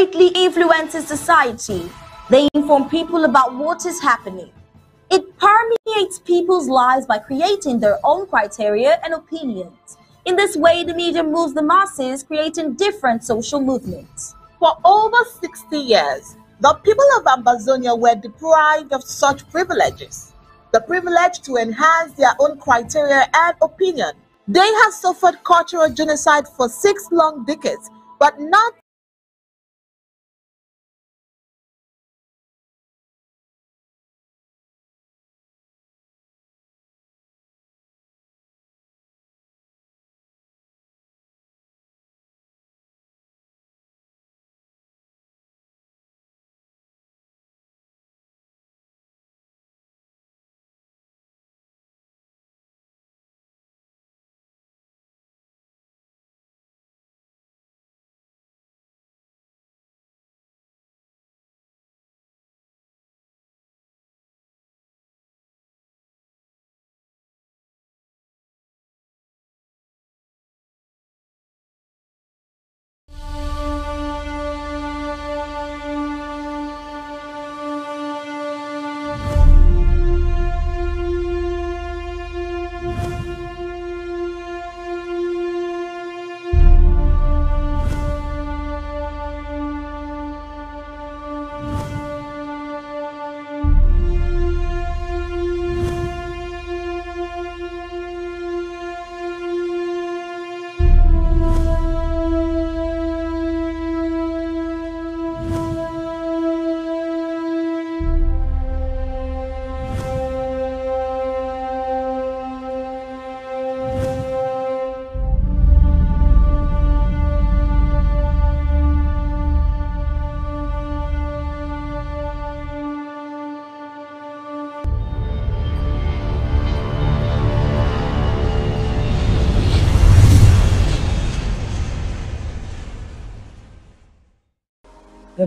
greatly influences society. They inform people about what is happening. It permeates people's lives by creating their own criteria and opinions. In this way, the media moves the masses, creating different social movements. For over 60 years, the people of Ambazonia were deprived of such privileges. The privilege to enhance their own criteria and opinion. They have suffered cultural genocide for six long decades, but not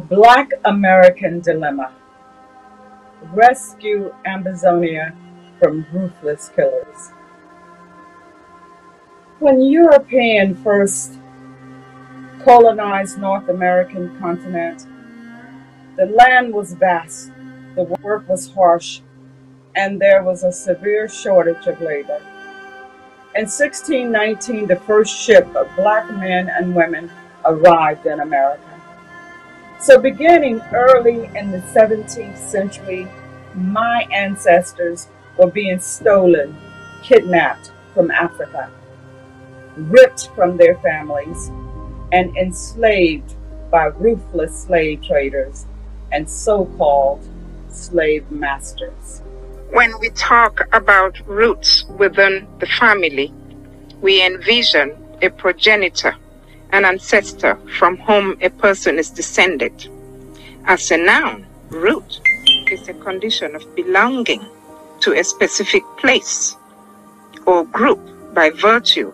Black American Dilemma Rescue Ambazonia from Ruthless Killers. When European first colonized North American continent, the land was vast, the work was harsh, and there was a severe shortage of labor. In 1619, the first ship of black men and women arrived in America. So, beginning early in the 17th century, my ancestors were being stolen, kidnapped from Africa, ripped from their families, and enslaved by ruthless slave traders and so called slave masters. When we talk about roots within the family, we envision a progenitor an ancestor from whom a person is descended. As a noun, root is a condition of belonging to a specific place or group by virtue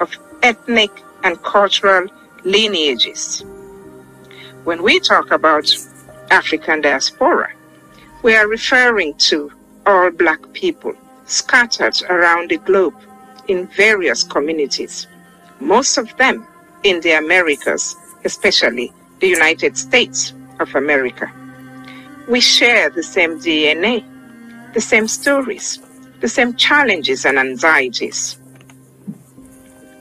of ethnic and cultural lineages. When we talk about African diaspora, we are referring to all black people scattered around the globe in various communities, most of them in the Americas, especially the United States of America. We share the same DNA, the same stories, the same challenges and anxieties.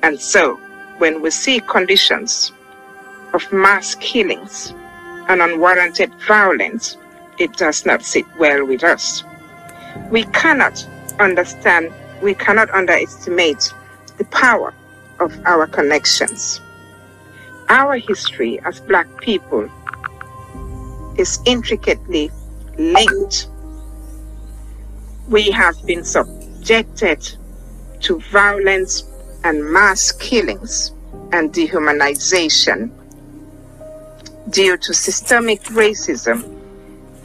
And so, when we see conditions of mass killings and unwarranted violence, it does not sit well with us. We cannot understand, we cannot underestimate the power of our connections. Our history as Black people is intricately linked. We have been subjected to violence and mass killings and dehumanization due to systemic racism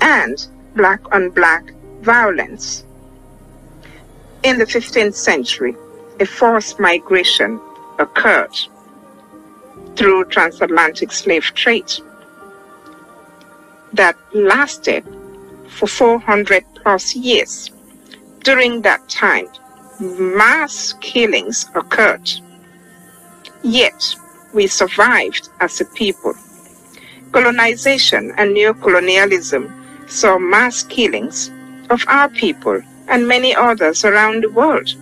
and black on black violence. In the 15th century, a forced migration occurred through transatlantic slave trade that lasted for 400 plus years. During that time, mass killings occurred. Yet, we survived as a people. colonization and neocolonialism saw mass killings of our people and many others around the world.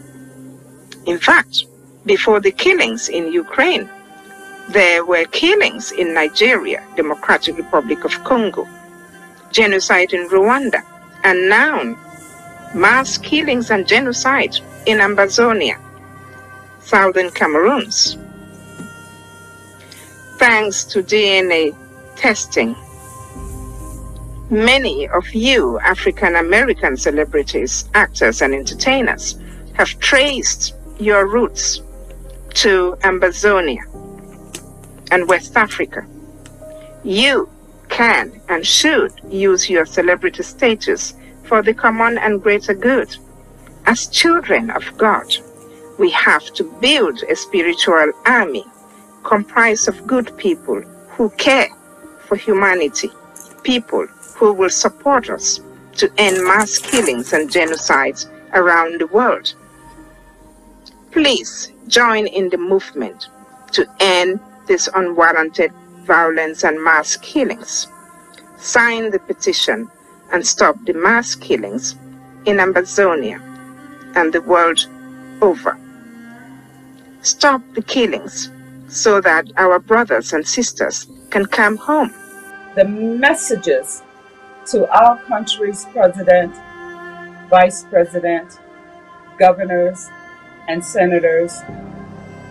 In fact, before the killings in Ukraine, there were killings in Nigeria, Democratic Republic of Congo, genocide in Rwanda, and now mass killings and genocide in Ambazonia, southern Cameroons. Thanks to DNA testing, many of you African American celebrities, actors, and entertainers have traced your roots to Ambazonia and West Africa. You can and should use your celebrity status for the common and greater good. As children of God, we have to build a spiritual army comprised of good people who care for humanity, people who will support us to end mass killings and genocides around the world. Please join in the movement to end this unwarranted violence and mass killings. Sign the petition and stop the mass killings in Ambazonia and the world over. Stop the killings so that our brothers and sisters can come home. The messages to our country's president, vice president, governors, and senators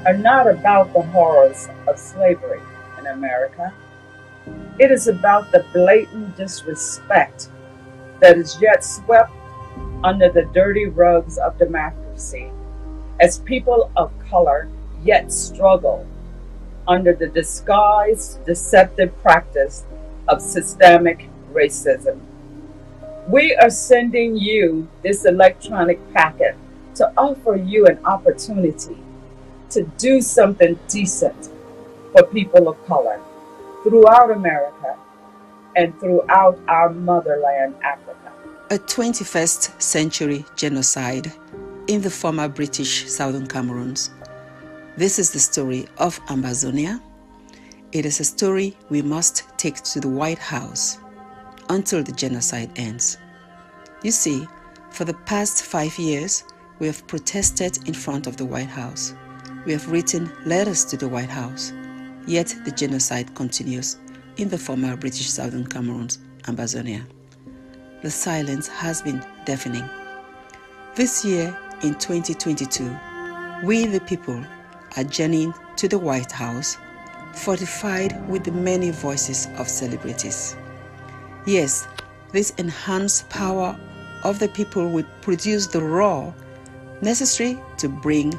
are not about the horrors of slavery in America. It is about the blatant disrespect that is yet swept under the dirty rugs of democracy as people of color yet struggle under the disguised, deceptive practice of systemic racism. We are sending you this electronic packet to offer you an opportunity to do something decent for people of color throughout America and throughout our motherland, Africa. A 21st century genocide in the former British Southern Cameroons. This is the story of Ambazonia. It is a story we must take to the White House until the genocide ends. You see, for the past five years, we have protested in front of the White House. We have written letters to the White House, yet the genocide continues in the former British Southern Cameroons, Ambazonia. The silence has been deafening. This year, in 2022, we the people are journeying to the White House, fortified with the many voices of celebrities. Yes, this enhanced power of the people will produce the raw necessary to bring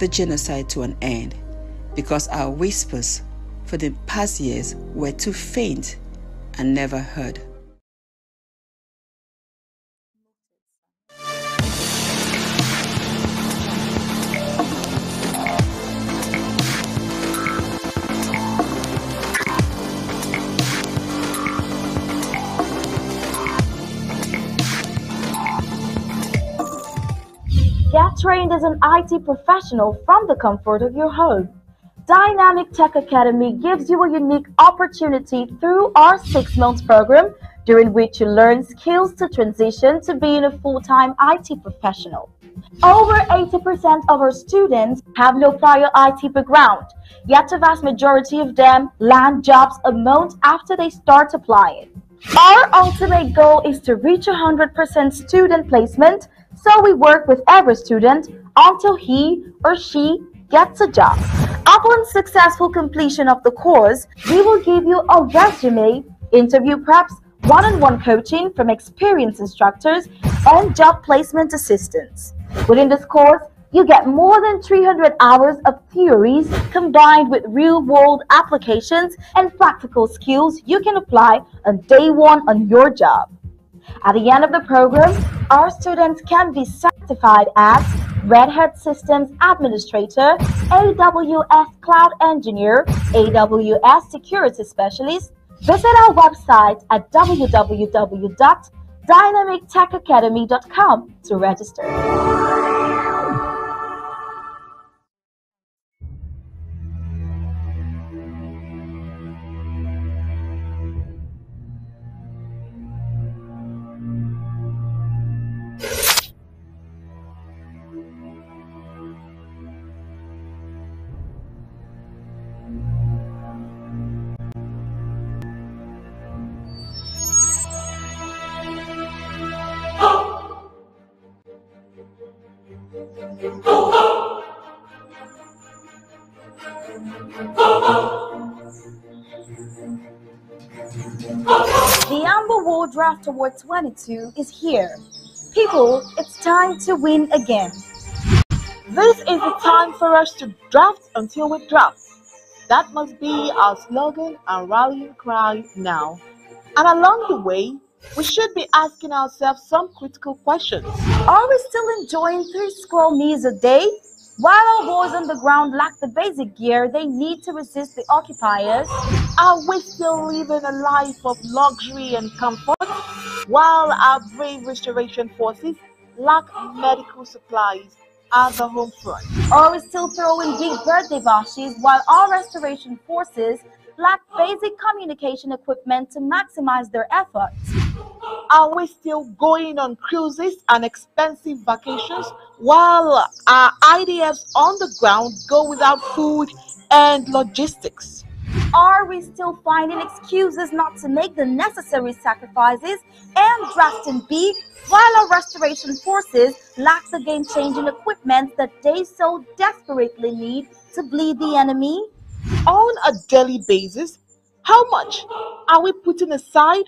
the genocide to an end because our whispers for the past years were too faint and never heard. Get trained as an IT professional from the comfort of your home. Dynamic Tech Academy gives you a unique opportunity through our six month program, during which you learn skills to transition to being a full time IT professional. Over 80% of our students have no prior IT background, yet the vast majority of them land jobs a month after they start applying. Our ultimate goal is to reach 100% student placement so we work with every student until he or she gets a job. Upon successful completion of the course, we will give you a resume, interview preps, one-on-one coaching from experienced instructors, and job placement assistance. Within this course, you get more than 300 hours of theories combined with real-world applications and practical skills you can apply on day one on your job. At the end of the program, our students can be certified as Red Hat Systems Administrator, AWS Cloud Engineer, AWS Security Specialist. Visit our website at www.dynamictechacademy.com to register. The Amber War Draft Award 22 is here. People, it's time to win again. This is the time for us to draft until we drop. That must be our slogan and rallying cry now. And along the way, we should be asking ourselves some critical questions. Are we still enjoying three square meals a day? While our boys on the ground lack the basic gear they need to resist the occupiers, are we still living a life of luxury and comfort while our brave restoration forces lack medical supplies at the home front? Are we still throwing big birthday bashes while our restoration forces lack basic communication equipment to maximize their efforts? Are we still going on cruises and expensive vacations while our IDFs on the ground go without food and logistics? Are we still finding excuses not to make the necessary sacrifices and drafting big while our restoration forces lack the game changing equipment that they so desperately need to bleed the enemy? On a daily basis, how much are we putting aside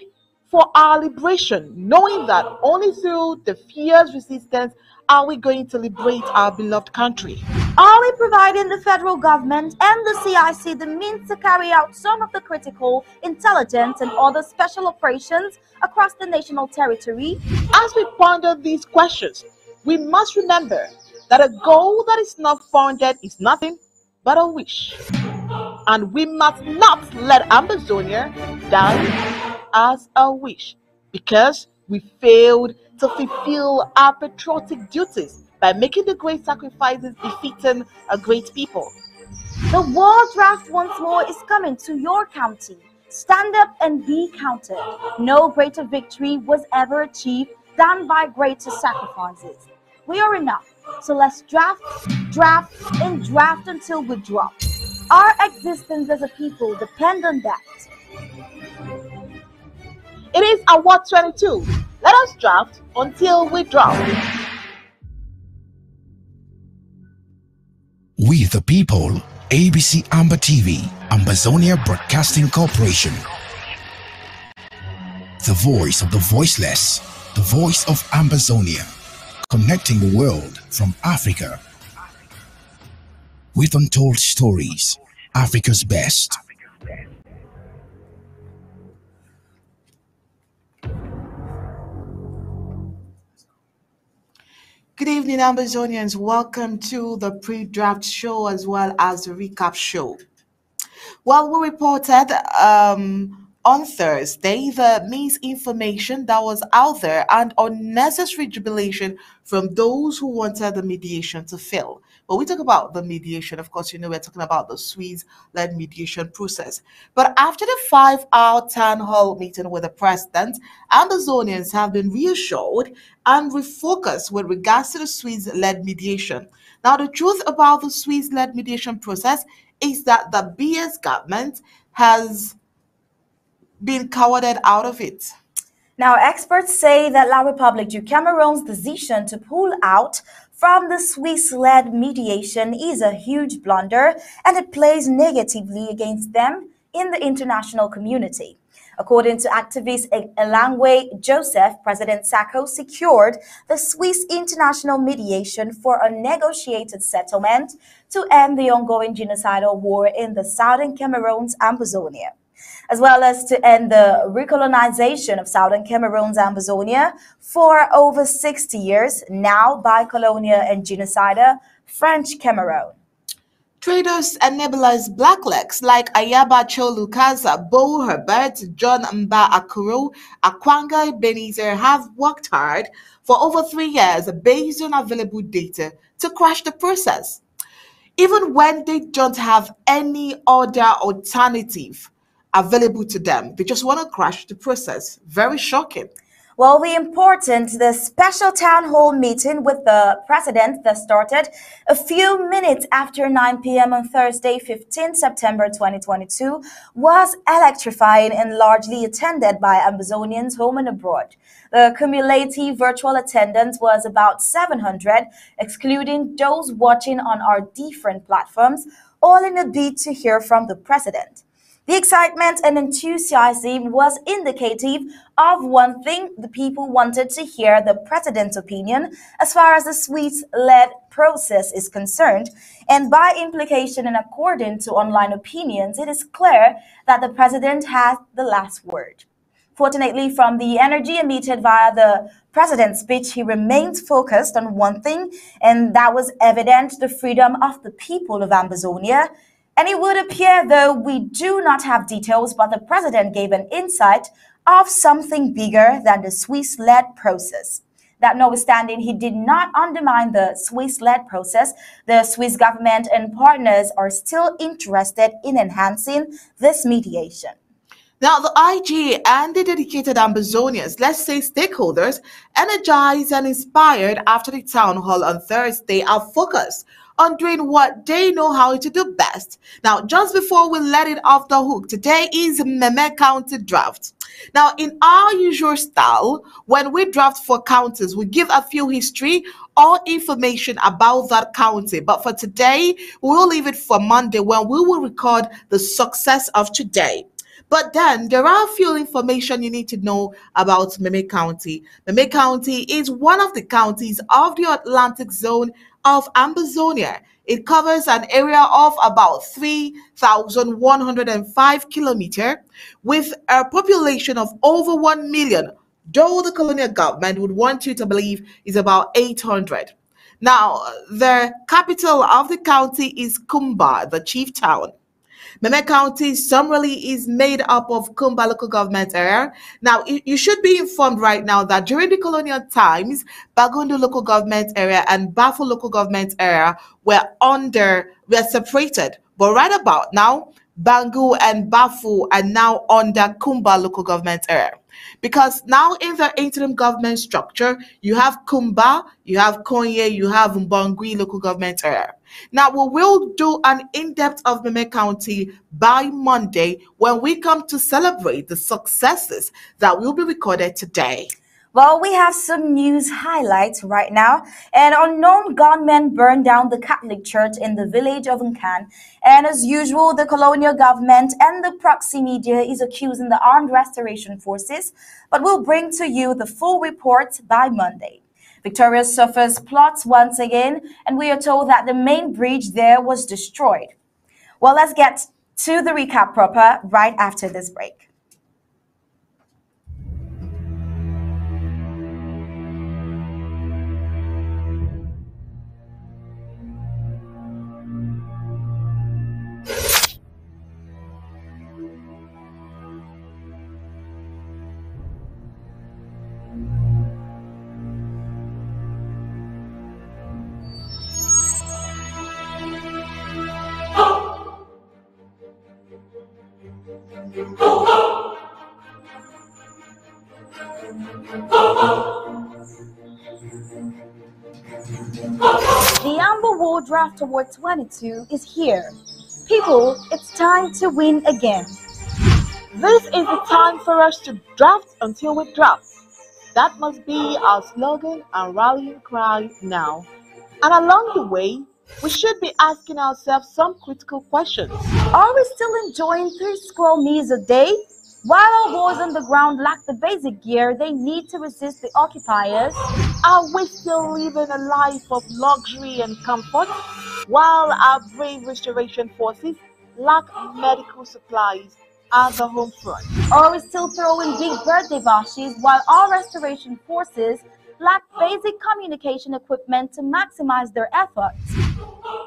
for our liberation, knowing that only through the fierce resistance are we going to liberate our beloved country? Are we providing the federal government and the CIC the means to carry out some of the critical intelligence and other special operations across the national territory? As we ponder these questions, we must remember that a goal that is not founded is nothing but a wish. And we must not let Ambazonia die as a wish because we failed to fulfill our patriotic duties by making the great sacrifices befitting a great people. The World Draft once more is coming to your county. Stand up and be counted. No greater victory was ever achieved than by greater sacrifices. We are enough, so let's draft, draft, and draft until we drop. Our existence as a people depend on that. It is Award 22. Let us draft until we drop. We the people, ABC Amba TV, Ambazonia Broadcasting Corporation. The voice of the voiceless, the voice of Ambazonia, connecting the world from Africa. With untold stories, Africa's best. Good evening, Ambazonians. Welcome to the pre draft show as well as the recap show. Well, we reported um, on Thursday the misinformation that was out there and unnecessary jubilation from those who wanted the mediation to fail. We talk about the mediation, of course, you know, we're talking about the Swiss led mediation process. But after the five hour town hall meeting with the president, Ambazonians have been reassured and refocused with regards to the Swiss led mediation. Now, the truth about the Swiss led mediation process is that the BS government has been cowarded out of it. Now, experts say that La République du Cameroon's decision to pull out from the Swiss-led mediation is a huge blunder and it plays negatively against them in the international community. According to activist Elangwe Joseph, President Sako secured the Swiss international mediation for a negotiated settlement to end the ongoing genocidal war in the southern Cameroon's Ambazonia as well as to end the recolonization of southern Cameroon's Ambazonia for over 60 years, now by colonial and genocidal French Cameroon. Traders and nebulous blacklegs like Ayaba Cholukaza, Boh Herbert, John Mbah Akuro, Akwanga Ebenezer have worked hard for over three years based on available data to crash the process. Even when they don't have any other alternative available to them. They just want to crash the process. Very shocking. Well, the important, the special town hall meeting with the president that started a few minutes after 9 p.m. on Thursday, 15 September 2022, was electrifying and largely attended by Ambazonians home and abroad. The cumulative virtual attendance was about 700, excluding those watching on our different platforms, all in a bid to hear from the president. The excitement and enthusiasm was indicative of one thing the people wanted to hear the president's opinion as far as the Swiss-led process is concerned, and by implication and according to online opinions, it is clear that the president has the last word. Fortunately, from the energy emitted via the president's speech, he remains focused on one thing, and that was evident the freedom of the people of Ambazonia and it would appear, though we do not have details, but the president gave an insight of something bigger than the Swiss led process. That notwithstanding, he did not undermine the Swiss led process. The Swiss government and partners are still interested in enhancing this mediation. Now, the IG and the dedicated Ambazonians, let's say stakeholders, energized and inspired after the town hall on Thursday, are focused on doing what they know how to do best. Now, just before we let it off the hook, today is Meme County draft. Now, in our usual style, when we draft for counties, we give a few history or information about that county. But for today, we'll leave it for Monday when we will record the success of today. But then there are a few information you need to know about Meme County. Meme County is one of the counties of the Atlantic zone of Ambazonia. It covers an area of about 3,105 kilometers with a population of over 1 million, though the colonial government would want you to believe is about 800. Now, the capital of the county is Kumba, the chief town. Meme County summarily is made up of Kumba local government area. Now, you should be informed right now that during the colonial times, Bagundu local government area and Bafu local government area were under, were separated. But right about now, Bangu and Bafu are now under Kumba local government area. Because now in the interim government structure, you have Kumba, you have Konye, you have Mbonge local government area. Now, we will do an in-depth of Meme County by Monday when we come to celebrate the successes that will be recorded today. Well, we have some news highlights right now. An unknown gunman burned down the Catholic church in the village of Nkan. And as usual, the colonial government and the proxy media is accusing the armed restoration forces. But we'll bring to you the full report by Monday. Victoria suffers plots once again, and we are told that the main bridge there was destroyed. Well, let's get to the recap proper right after this break. Draft Award 22 is here. People, it's time to win again. This is the time for us to draft until we draft. That must be our slogan and rallying cry now. And along the way, we should be asking ourselves some critical questions. Are we still enjoying three square meals a day? While our boys on the ground lack the basic gear they need to resist the occupiers, are we still living a life of luxury and comfort while our brave restoration forces lack medical supplies at the home front? Are we still throwing big birthday bashes while our restoration forces lack basic communication equipment to maximize their efforts?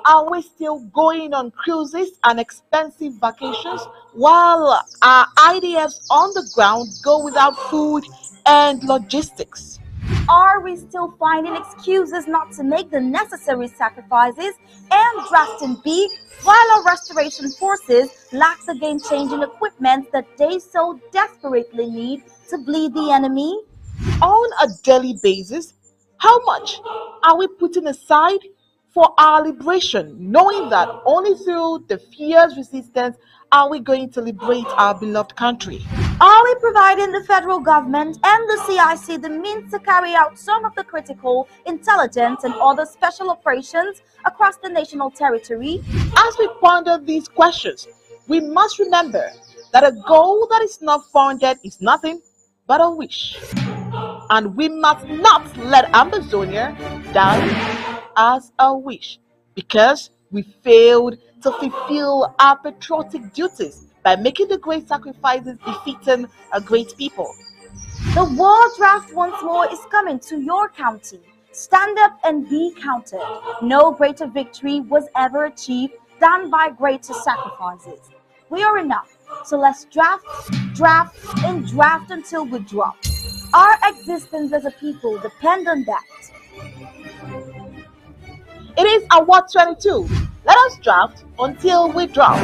Are we still going on cruises and expensive vacations while uh, our IDFs on the ground go without food and logistics? Are we still finding excuses not to make the necessary sacrifices and drafting big while our restoration forces lack the game changing equipment that they so desperately need to bleed the enemy? On a daily basis, how much are we putting aside for our liberation, knowing that only through the fierce resistance are we going to liberate our beloved country. Are we providing the federal government and the CIC the means to carry out some of the critical intelligence and other special operations across the national territory? As we ponder these questions, we must remember that a goal that is not founded is nothing but a wish. And we must not let Ambazonia die as a wish because we failed to fulfill our patriotic duties by making the great sacrifices befitting a great people. The World Draft once more is coming to your county. Stand up and be counted. No greater victory was ever achieved than by greater sacrifices. We are enough, so let's draft, draft, and draft until we drop. Our existence as a people depend on that. It is Award 22. Let us draft until we drop.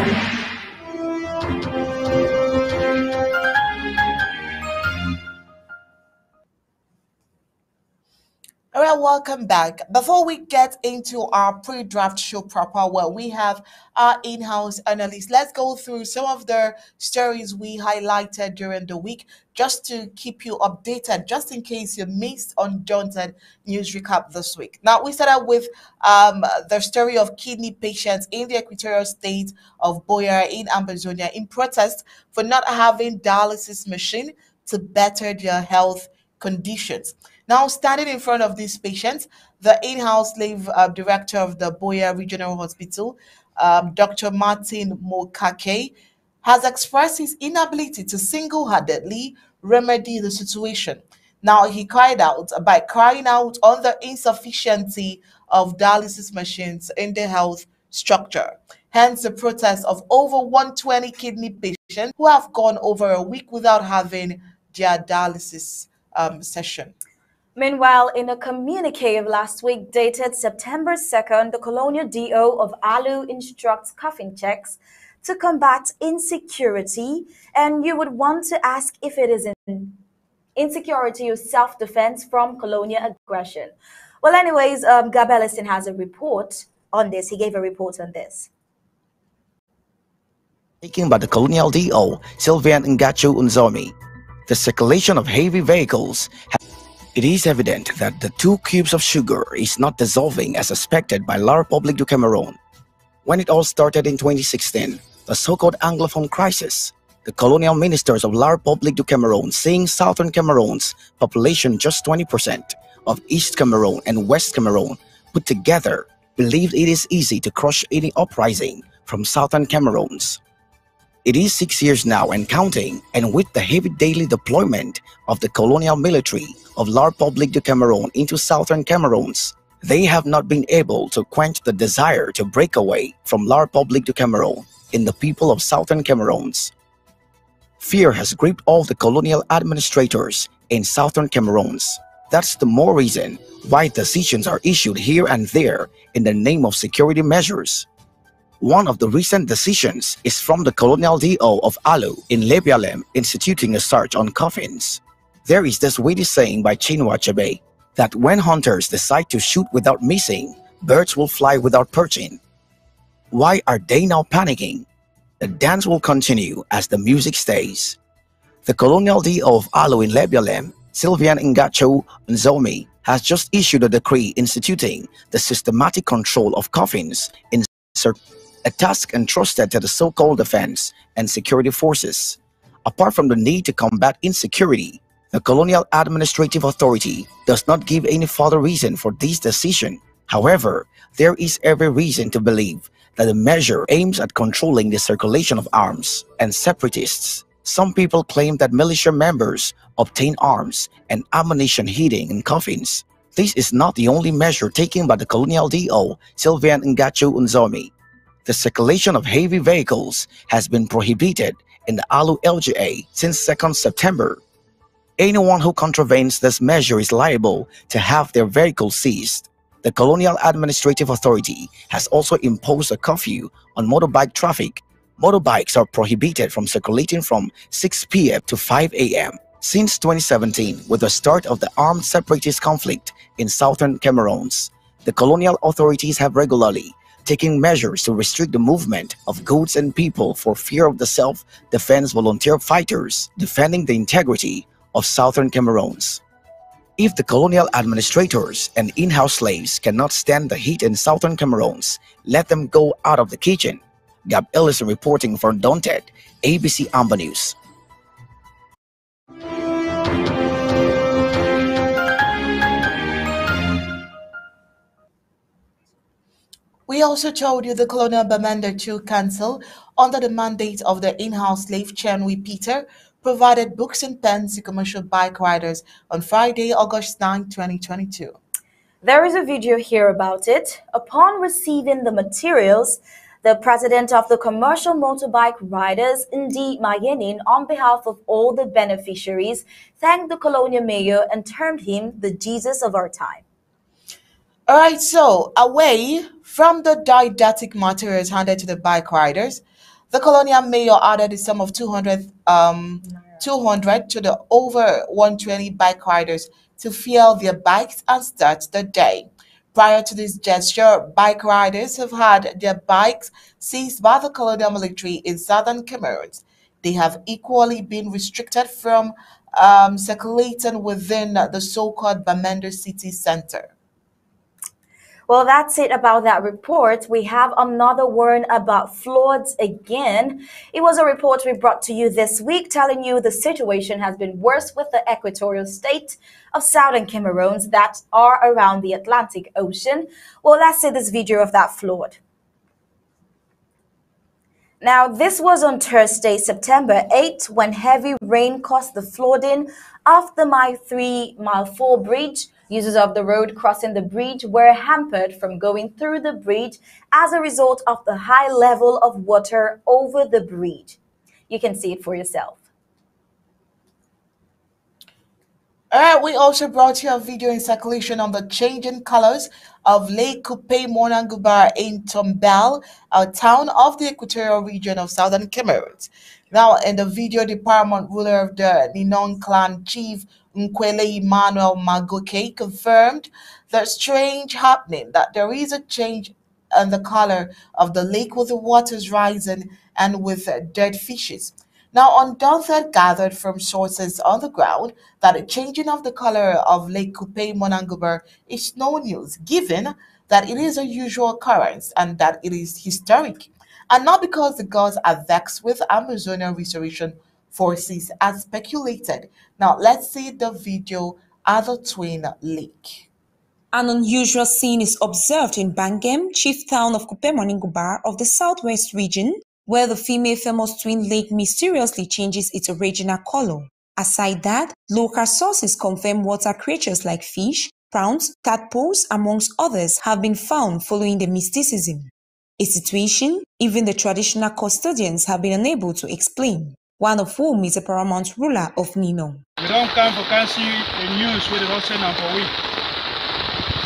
Welcome back. Before we get into our pre-draft show proper, where we have our in-house analysts, let's go through some of the stories we highlighted during the week, just to keep you updated, just in case you missed on Johnson news recap this week. Now, we started with um, the story of kidney patients in the equatorial state of Buea in Ambazonia in protest for not having dialysis machine to better their health conditions. Now, standing in front of these patients, the in-house slave uh, director of the Buea Regional Hospital, um, Dr. Martin Mokake, has expressed his inability to single-handedly remedy the situation. Now, he cried out by crying out on the insufficiency of dialysis machines in the health structure. Hence, the protest of over 120 kidney patients who have gone over a week without having their dialysis um, session. Meanwhile, in a communique of last week dated September 2nd, the colonial DO of ALU instructs coffin checks to combat insecurity. And you would want to ask if it is in insecurity or self-defense from colonial aggression. Well, anyways, um, Gab Ellison has a report on this. He gave a report on this. Taken by the colonial DO, Sylvian Ngachu Unzomi, the circulation of heavy vehicles it is evident that the two cubes of sugar is not dissolving as expected by La Republique du Cameroon. When it all started in 2016, the so-called Anglophone crisis, the colonial ministers of La Republique du Cameroon seeing Southern Cameroon's population just 20% of East Cameroon and West Cameroon put together believed it is easy to crush any uprising from Southern Cameroons. It is six years now and counting, and with the heavy daily deployment of the colonial military of La Republique du Cameroon into southern Cameroons, they have not been able to quench the desire to break away from La Republique du Cameroon in the people of southern Cameroons. Fear has gripped all the colonial administrators in southern Cameroons. That's the more reason why decisions are issued here and there in the name of security measures. One of the recent decisions is from the colonial DO of Alu in Lebialem instituting a search on coffins. There is this witty saying by Chinua Achebe that when hunters decide to shoot without missing, birds will fly without perching. Why are they now panicking? The dance will continue as the music stays. The colonial DO of Alu in Lebialem, Sylvian Ngacho Nzomi, has just issued a decree instituting the systematic control of coffins in certain a task entrusted to the so-called defense and security forces. Apart from the need to combat insecurity, the Colonial Administrative Authority does not give any further reason for this decision. However, there is every reason to believe that the measure aims at controlling the circulation of arms and separatists. Some people claim that militia members obtain arms and ammunition hidden in coffins. This is not the only measure taken by the colonial DO, Sylvian Ngachu Unzomi, the circulation of heavy vehicles has been prohibited in the ALU LGA since 2nd September. Anyone who contravenes this measure is liable to have their vehicle seized. The Colonial Administrative Authority has also imposed a curfew on motorbike traffic. Motorbikes are prohibited from circulating from 6 p.m. to 5 a.m. Since 2017, with the start of the armed separatist conflict in southern Cameroons, the colonial authorities have regularly taking measures to restrict the movement of goods and people for fear of the self-defense volunteer fighters defending the integrity of southern Cameroons. If the colonial administrators and in-house slaves cannot stand the heat in southern Cameroons, let them go out of the kitchen. Gab Ellison reporting for Daunted ABC Amba News. We also told you the Colonial Bamenda II Council, under the mandate of the in-house slave Chenwi Peter, provided books and pens to commercial bike riders on Friday, August 9, 2022. There is a video here about it. Upon receiving the materials, the president of the Commercial Motorbike Riders, Ndi Mayenin, on behalf of all the beneficiaries, thanked the colonial mayor and termed him the Jesus of our time. All right, so away from the didactic materials handed to the bike riders, the colonial mayor added the sum of 200, um, 200 to the over 120 bike riders to fuel their bikes and start the day. Prior to this gesture, bike riders have had their bikes seized by the colonial military in southern Cameroon. They have equally been restricted from um, circulating within the so-called Bamenda city center. Well, that's it about that report. We have another one about floods again. It was a report we brought to you this week telling you the situation has been worse with the equatorial state of southern Cameroons that are around the Atlantic Ocean. Well, let's see this video of that flood. Now, this was on Thursday, September 8, when heavy rain caused the flooding of the Mile 3, Mile 4 bridge. Users of the road crossing the bridge were hampered from going through the bridge as a result of the high level of water over the bridge. You can see it for yourself. Uh, we also brought you a video in circulation on the changing colors of Lake Kupe Manenguba in Tombel, a town of the equatorial region of southern Cameroon. Now, in the video, the paramount ruler of the Ninong clan chief Nkwele Emmanuel Magoke confirmed the strange happening that there is a change in the color of the lake with the waters rising and with dead fishes. Now, Undaunted gathered from sources on the ground that a changing of the color of Lake Kupe Manenguba is no news, given that it is a usual occurrence and that it is historic, and not because the gods are vexed with Ambazonian restoration forces as speculated. Now, let's see the video the Twin Lake. An unusual scene is observed in Bangem, chief town of Kupe Manenguba of the southwest region, where the female famous twin lake mysteriously changes its original color. Aside that, local sources confirm water creatures like fish, prawns, tadpoles, amongst others, have been found following the mysticism. A situation even the traditional custodians have been unable to explain, one of whom is a paramount ruler of Nino. We don't come for can see the news where they don't for week.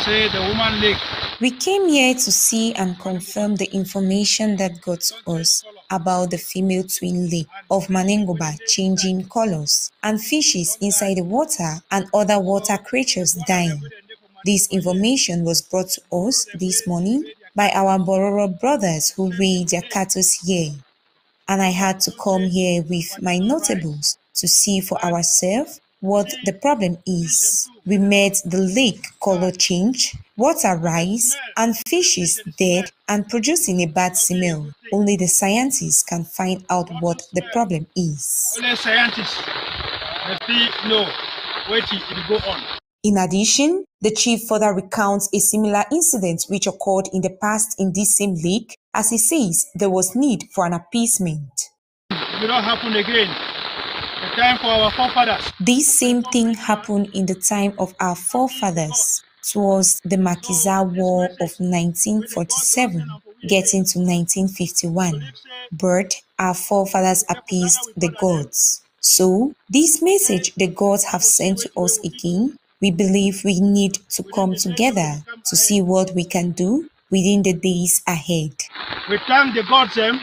Say the woman lake We came here to see and confirm the information that got to us about the female twin lake of Manenguba changing colors and fishes inside the water and other water creatures dying. This information was brought to us this morning by our Bororo brothers who raised their cattle here. And I had to come here with my notables to see for ourselves what the problem is. We met the lake color change, water rise, and fishes dead and producing a bad smell. Only the scientists can find out what the problem is. only scientists know where it will go on. In addition, the chief further recounts a similar incident which occurred in the past in this same lake, as he says there was need for an appeasement. It will not happen again. The time for our forefathers. This same thing happened in the time of our forefathers towards the Makiza War of 1947, getting to 1951. But our forefathers appeased the gods. So, this message the gods have sent to us again, we believe we need to come together to see what we can do within the days ahead. We thank the gods um,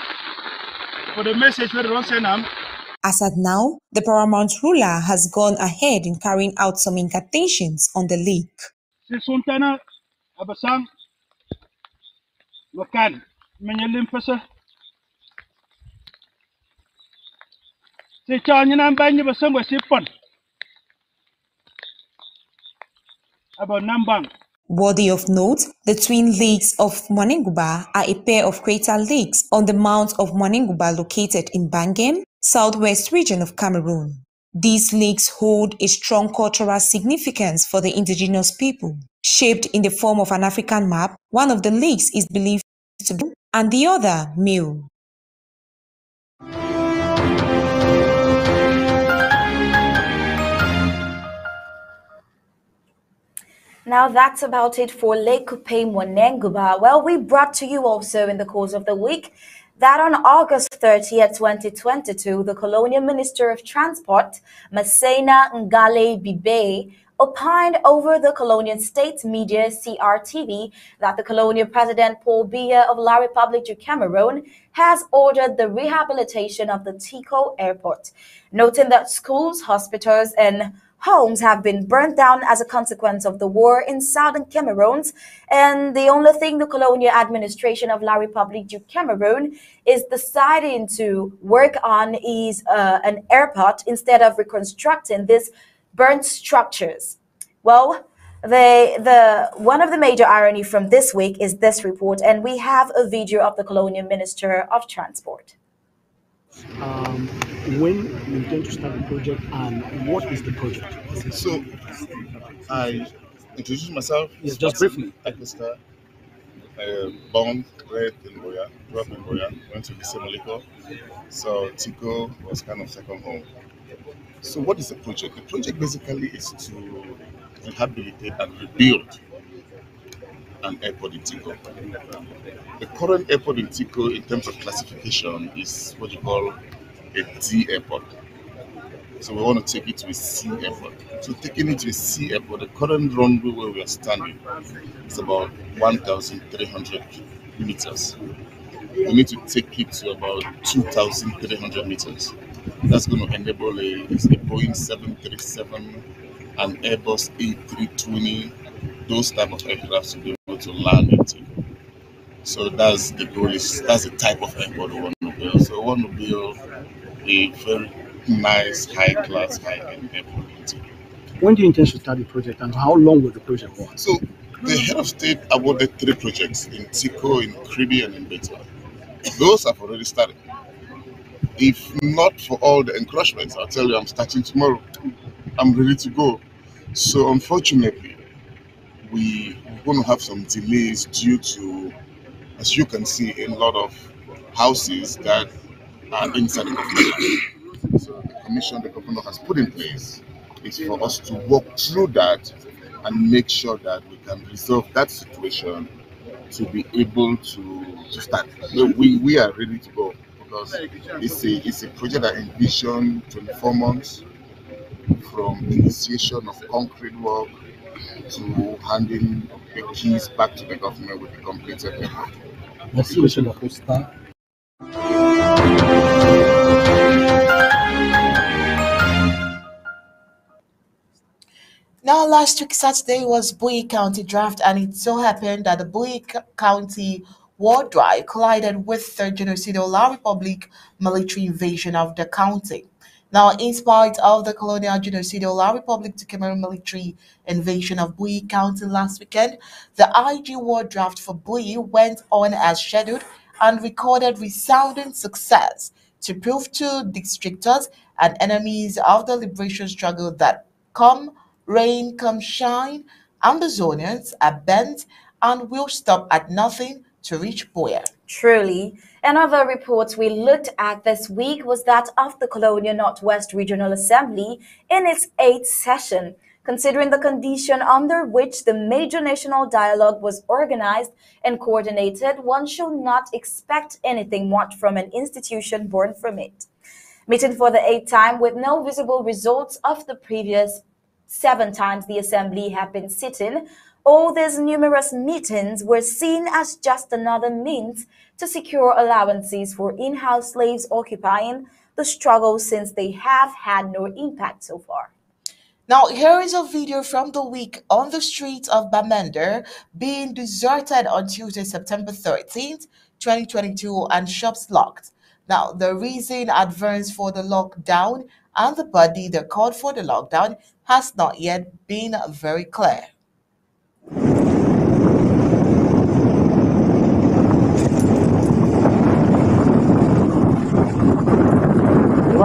for the message they don't send them. As at now, the paramount ruler has gone ahead in carrying out some incantations on the lake. Si Sultana Abasang Makan Menyelim Pasa. Si Chanya Nambanyi Basang Wasipon. About Nambang. Worthy of note, the twin lakes of Manenguba are a pair of crater lakes on the Mount of Manenguba located in Bangem, southwest region of Cameroon. These lakes hold a strong cultural significance for the indigenous people. Shaped in the form of an African map, one of the lakes is believed to be and the other male. Now that's about it for Lake Kupe Manenguba. Well, we brought to you also in the course of the week that on August 30th, 2022, the Colonial Minister of Transport, Massena Ngalle Bibehe, opined over the colonial state media CRTV that the colonial president Paul Biya of La Republic du Cameroon has ordered the rehabilitation of the Tiko airport, noting that schools, hospitals, and homes have been burnt down as a consequence of the war in southern Cameroon. And the only thing the colonial administration of La Republique du Cameroon is deciding to work on is uh, an airport instead of reconstructing these burnt structures. Well, the, the one of the major irony from this week is this report, and we have a video of the colonial minister of transport. Um, when you intend to start the project and what is the project? So, I introduce myself. Yes, just briefly. Akista, uh, born, bred in Buea, grew up in Buea, went to Bisemoliko. So, Tiko was kind of second home. So, what is the project? The project basically is to rehabilitate and rebuild an airport in Tiko. The current airport in Tiko, in terms of classification, is what you call a D airport. So we want to take it to a C airport. So taking it to a C airport, the current runway where we are standing is about 1,300 meters. We need to take it to about 2,300 meters. That's going to enable a, a Boeing 737, an Airbus A320, those type of aircraft to be to land it. So that's the goal. Is that's the type of airport we want to build. So we want to build a very nice, high class, high end airport. When do you intend to start the project and how long will the project go? So the head of state awarded three projects in Tiko, in Kribi, and in Beta. Those have already started. If not for all the encroachments, I'll tell you I'm starting tomorrow. I'm ready to go. So unfortunately, we going to have some delays due to, as you can see, a lot of houses that are inside the commission. So the commission the governor has put in place is for us to walk through that and make sure that we can resolve that situation to be able to, to start. We, we are ready to go because it's a it's a project that envision 24 months from initiation of concrete work to handing the keys back to the government with the completed airport. Merci, Monsieur Lacosta. Now, last week Saturday was Bowie County draft, and it so happened that the Bowie County war drive collided with the genocidal La Republic military invasion of the county. Now, in spite of the colonial genocidal La Republic to Cameroon military invasion of Bowie County last weekend, the IG war draft for Bowie went on as scheduled and recorded resounding success to prove to districtors and enemies of the liberation struggle that come rain, come shine, Ambazonians are bent and will stop at nothing to reach Buea. Truly. Another report we looked at this week was that of the Colonial Northwest Regional Assembly in its eighth session. Considering the condition under which the major national dialogue was organized and coordinated, one should not expect anything much from an institution born from it. Meeting for the eighth time with no visible results of the previous seven times the assembly had been sitting, all these numerous meetings were seen as just another means to secure allowances for in-house slaves occupying the struggle since they have had no impact so far. Now, here is a video from the week on the streets of Bamenda being deserted on Tuesday, September 13th, 2022, and shops locked. Now, the reason advanced for the lockdown and the body that called for the lockdown has not yet been very clear.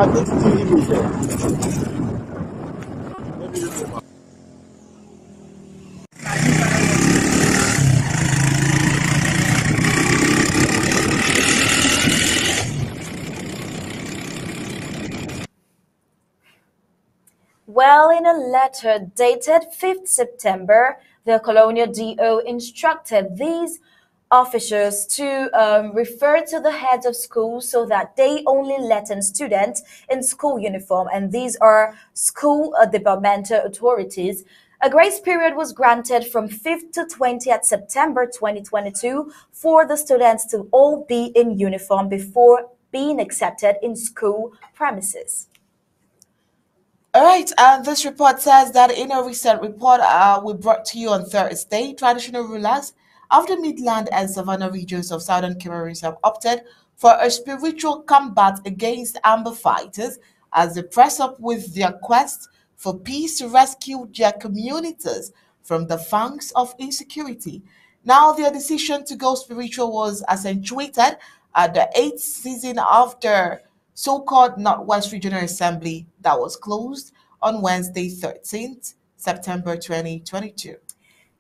I'm going to see him here. Well, in a letter dated 5th September, the Colonial DO instructed these officers to um, refer to the heads of schools so that they only let in students in school uniform, and these are school uh, departmental authorities. A grace period was granted from 5th to 20th September 2022 for the students to all be in uniform before being accepted in school premises. All right, and this report says that in a recent report uh, we brought to you on Thursday, traditional rulers of the Midland and Savannah regions of southern Cameroon have opted for a spiritual combat against amber fighters as they press up with their quest for peace to rescue their communities from the fangs of insecurity. Now, their decision to go spiritual was accentuated at the eighth season of the so-called Northwest Regional Assembly that was closed on Wednesday, 13th September 2022.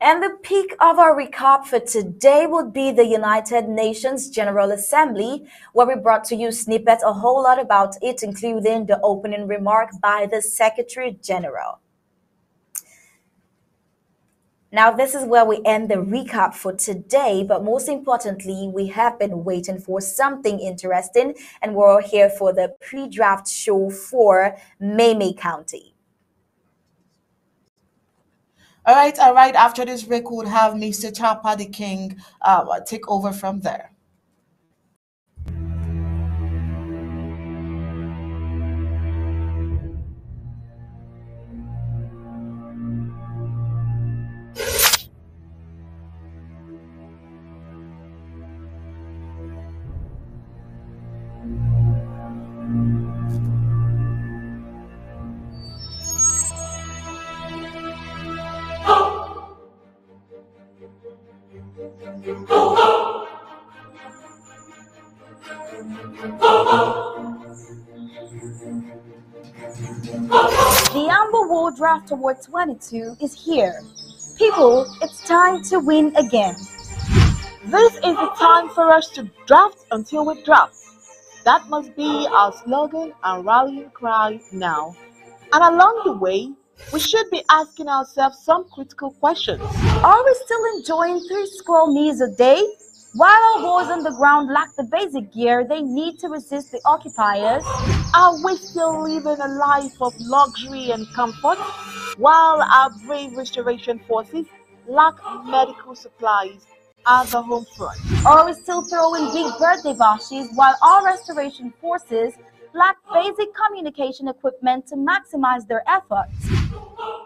And the peak of our recap for today would be the United Nations General Assembly, where we brought to you snippets a whole lot about it, including the opening remark by the Secretary General. Now, this is where we end the recap for today, but most importantly, we have been waiting for something interesting, and we're here for the pre draft show for Meme County. All right, all right. After this break, we'll have Mr. Chapa the King uh, take over from there. Draft Award 22 is here. People, it's time to win again. This is the time for us to draft until we draft. That must be our slogan and rallying cry now. And along the way, we should be asking ourselves some critical questions. Are we still enjoying three square meals a day? While our boys on the ground lack the basic gear they need to resist the occupiers, are we still living a life of luxury and comfort while our brave restoration forces lack medical supplies at the home front? Are we still throwing big birthday bashes while our restoration forces lack basic communication equipment to maximize their efforts?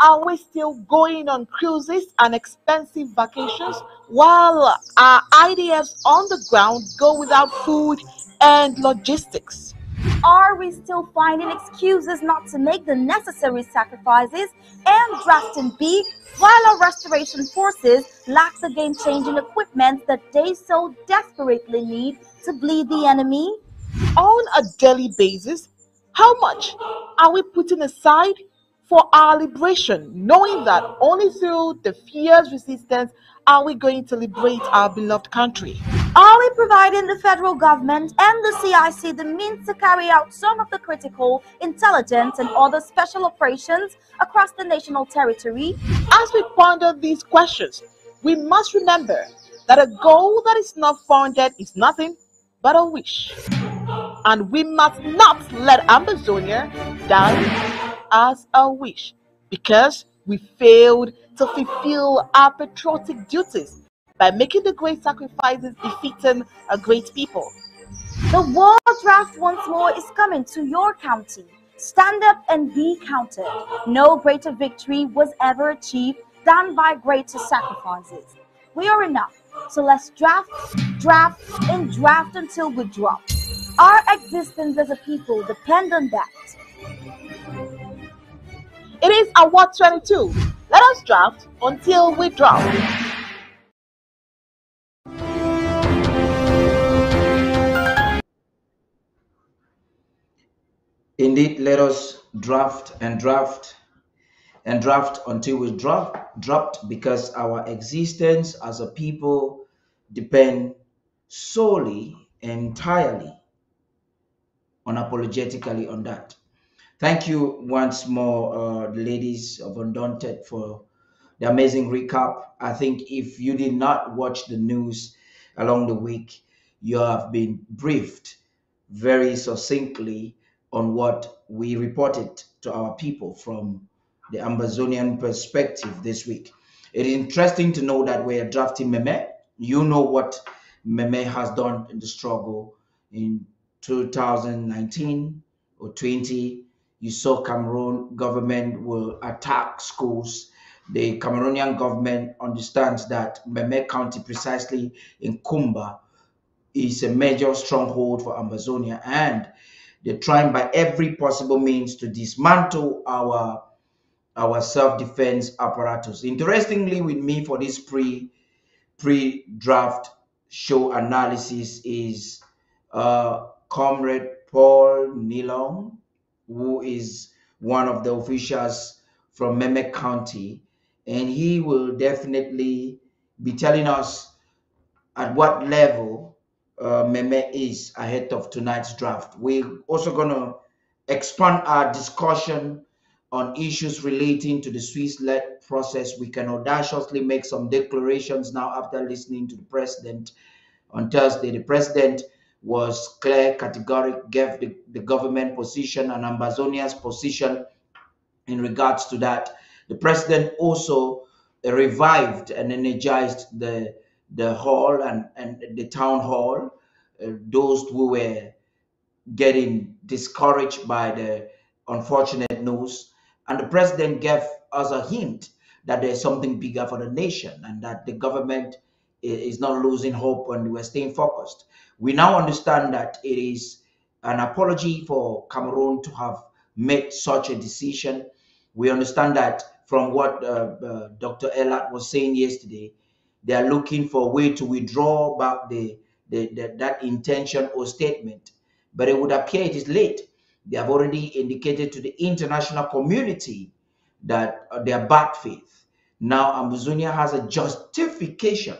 Are we still going on cruises and expensive vacations while our IDFs on the ground go without food and logistics? Are we still finding excuses not to make the necessary sacrifices and drafting big while our restoration forces lack the game changing equipment that they so desperately need to bleed the enemy? On a daily basis, how much are we putting aside for our liberation, knowing that only through the fierce resistance are we going to liberate our beloved country. Are we providing the federal government and the CIC the means to carry out some of the critical intelligence and other special operations across the national territory? As we ponder these questions, we must remember that a goal that is not founded is nothing but a wish. And we must not let Ambazonia die as a wish because we failed to fulfill our patriotic duties by making the great sacrifices befitting a great people. The war draft once more is coming to your county. Stand up and be counted. No greater victory was ever achieved than by greater sacrifices. We are enough, so let's draft, draft, and draft until we drop. Our existence as a people depend on that. It is Award 22. Let us draft until we drop. Indeed, let us draft and draft and draft until we drop dropped because our existence as a people depend solely entirely unapologetically on that. Thank you once more, uh, ladies of Undaunted, for the amazing recap. I think if you did not watch the news along the week, you have been briefed very succinctly on what we reported to our people from the Ambazonian perspective this week. It is interesting to know that we're drafting Meme. You know what Meme has done in the struggle in 2019 or 20. You saw Cameroon government will attack schools. The Cameroonian government understands that Meme County, precisely in Kumba, is a major stronghold for Ambazonia, and they're trying by every possible means to dismantle our our self-defense apparatus. Interestingly, with me for this pre pre-draft show analysis is uh, Comrade Paul Ninong, who is one of the officials from Meme County, and he will definitely be telling us at what level uh, is ahead of tonight's draft. We're also going to expand our discussion on issues relating to the Swiss-led process. We can audaciously make some declarations now after listening to the president on Thursday. The president was clear, categoric, gave the, the government position and Ambazonia's position in regards to that. The president also revived and energized the the hall and, and the town hall, uh, those who were getting discouraged by the unfortunate news. And the president gave us a hint that there's something bigger for the nation and that the government is not losing hope and we're staying focused. We now understand that it is an apology for Cameroon to have made such a decision. We understand that from what uh, uh, Dr. Elat was saying yesterday, they are looking for a way to withdraw back the, the, the, that intention or statement. But it would appear it is late. They have already indicated to the international community that uh, they are bad faith. Now, Ambazonia has a justification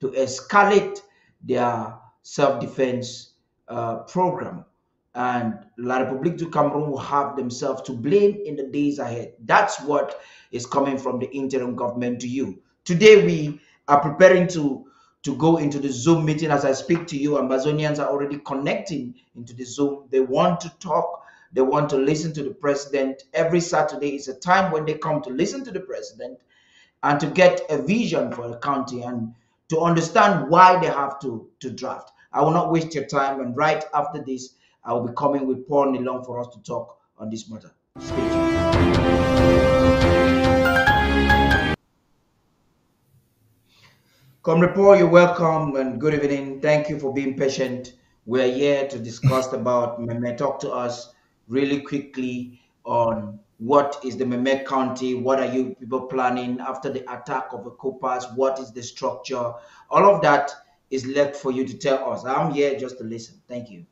to escalate their self-defense uh, program. And La République du Cameroon will have themselves to blame in the days ahead. That's what is coming from the interim government to you. Today, we are preparing to to go into the Zoom meeting as I speak to you. Ambazonians are already connecting into the Zoom. They want to talk. They want to listen to the president. Every Saturday is a time when they come to listen to the president and to get a vision for the county and to understand why they have to, to draft. I will not waste your time. And right after this, I will be coming with Paul Ninong for us to talk on this matter. Comrade Paul, you're welcome and good evening. Thank you for being patient. We're here to discuss about Meme. Talk to us really quickly on what is the Meme County, what are you people planning after the attack of the Coopers, what is the structure, all of that is left for you to tell us. I'm here just to listen. Thank you.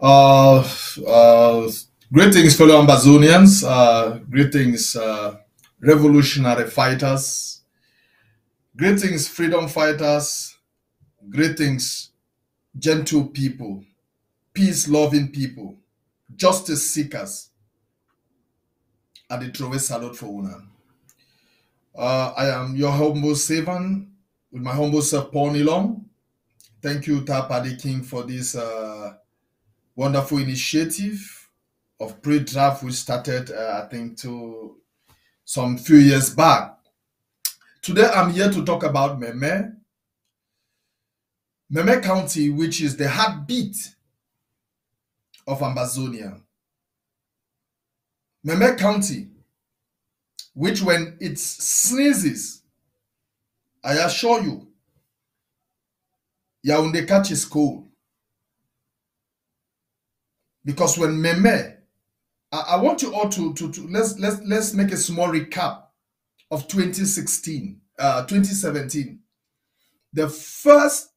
Uh, uh, greetings, fellow Ambazonians. Uh, greetings, uh, revolutionary fighters. Greetings, freedom fighters. Greetings, gentle people, peace loving people, justice seekers. And the throw salute for una. Uh, I am your humble servant with my humble self, Paul Ninong. Thank you, Tapadi King, for this uh, wonderful initiative of pre-draft we started, uh, I think, to some few years back. Today I'm here to talk about Meme. Meme County, which is the heartbeat of Ambazonia. Meme County, which when it sneezes, I assure you, Yaoundé catches cold. Because when Meme, I, I want you all to, to, to let's let's let's make a small recap of 2016, uh, 2017, the first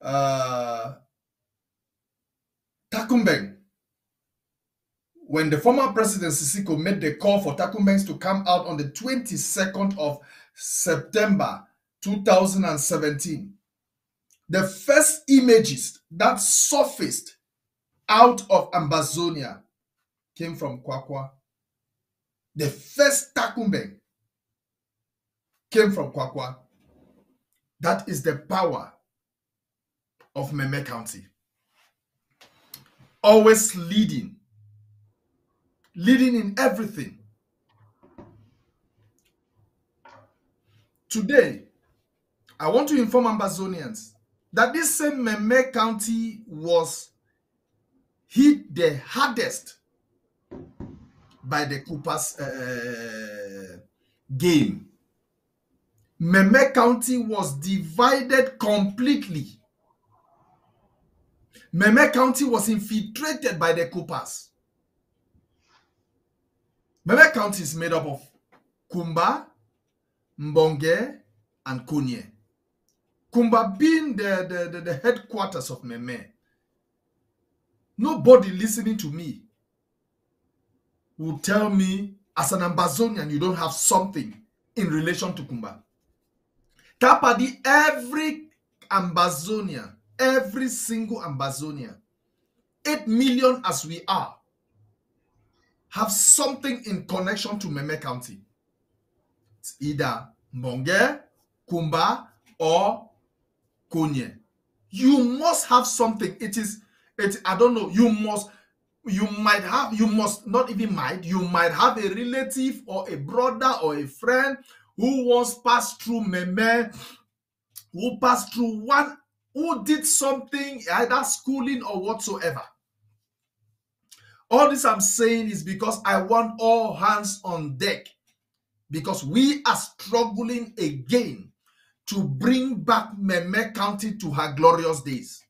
uh, Takumbeng when the former president Sisiku made the call for Takumbengs to come out on the 22nd of September 2017, the first images that surfaced out of Ambazonia came from Kwakwa. The first Takumbeng came from Kwakwa. That is the power of Meme County. Always leading, leading in everything. Today, I want to inform Ambazonians that this same Meme County was hit the hardest by the Coopers uh, game. Meme County was divided completely. Meme County was infiltrated by the Coopers. County is made up of Kumba, Mbonge, and Konye. Kumba being the, the, the, the headquarters of Meme. Nobody listening to me will tell me as an Ambazonian you don't have something in relation to Kumba. Tapadi, every Ambazonian, every single Ambazonian, 8 million as we are, have something in connection to Meme County. It's either Mbonge, Kumba, or Konye. You must have something. It is, it, I don't know, you must, you might have, you must not even might, you might have a relative or a brother or a friend who once passed through Meme, who passed through one, who did something, either schooling or whatsoever. All this I'm saying is because I want all hands on deck because we are struggling again to bring back Meme County to her glorious days.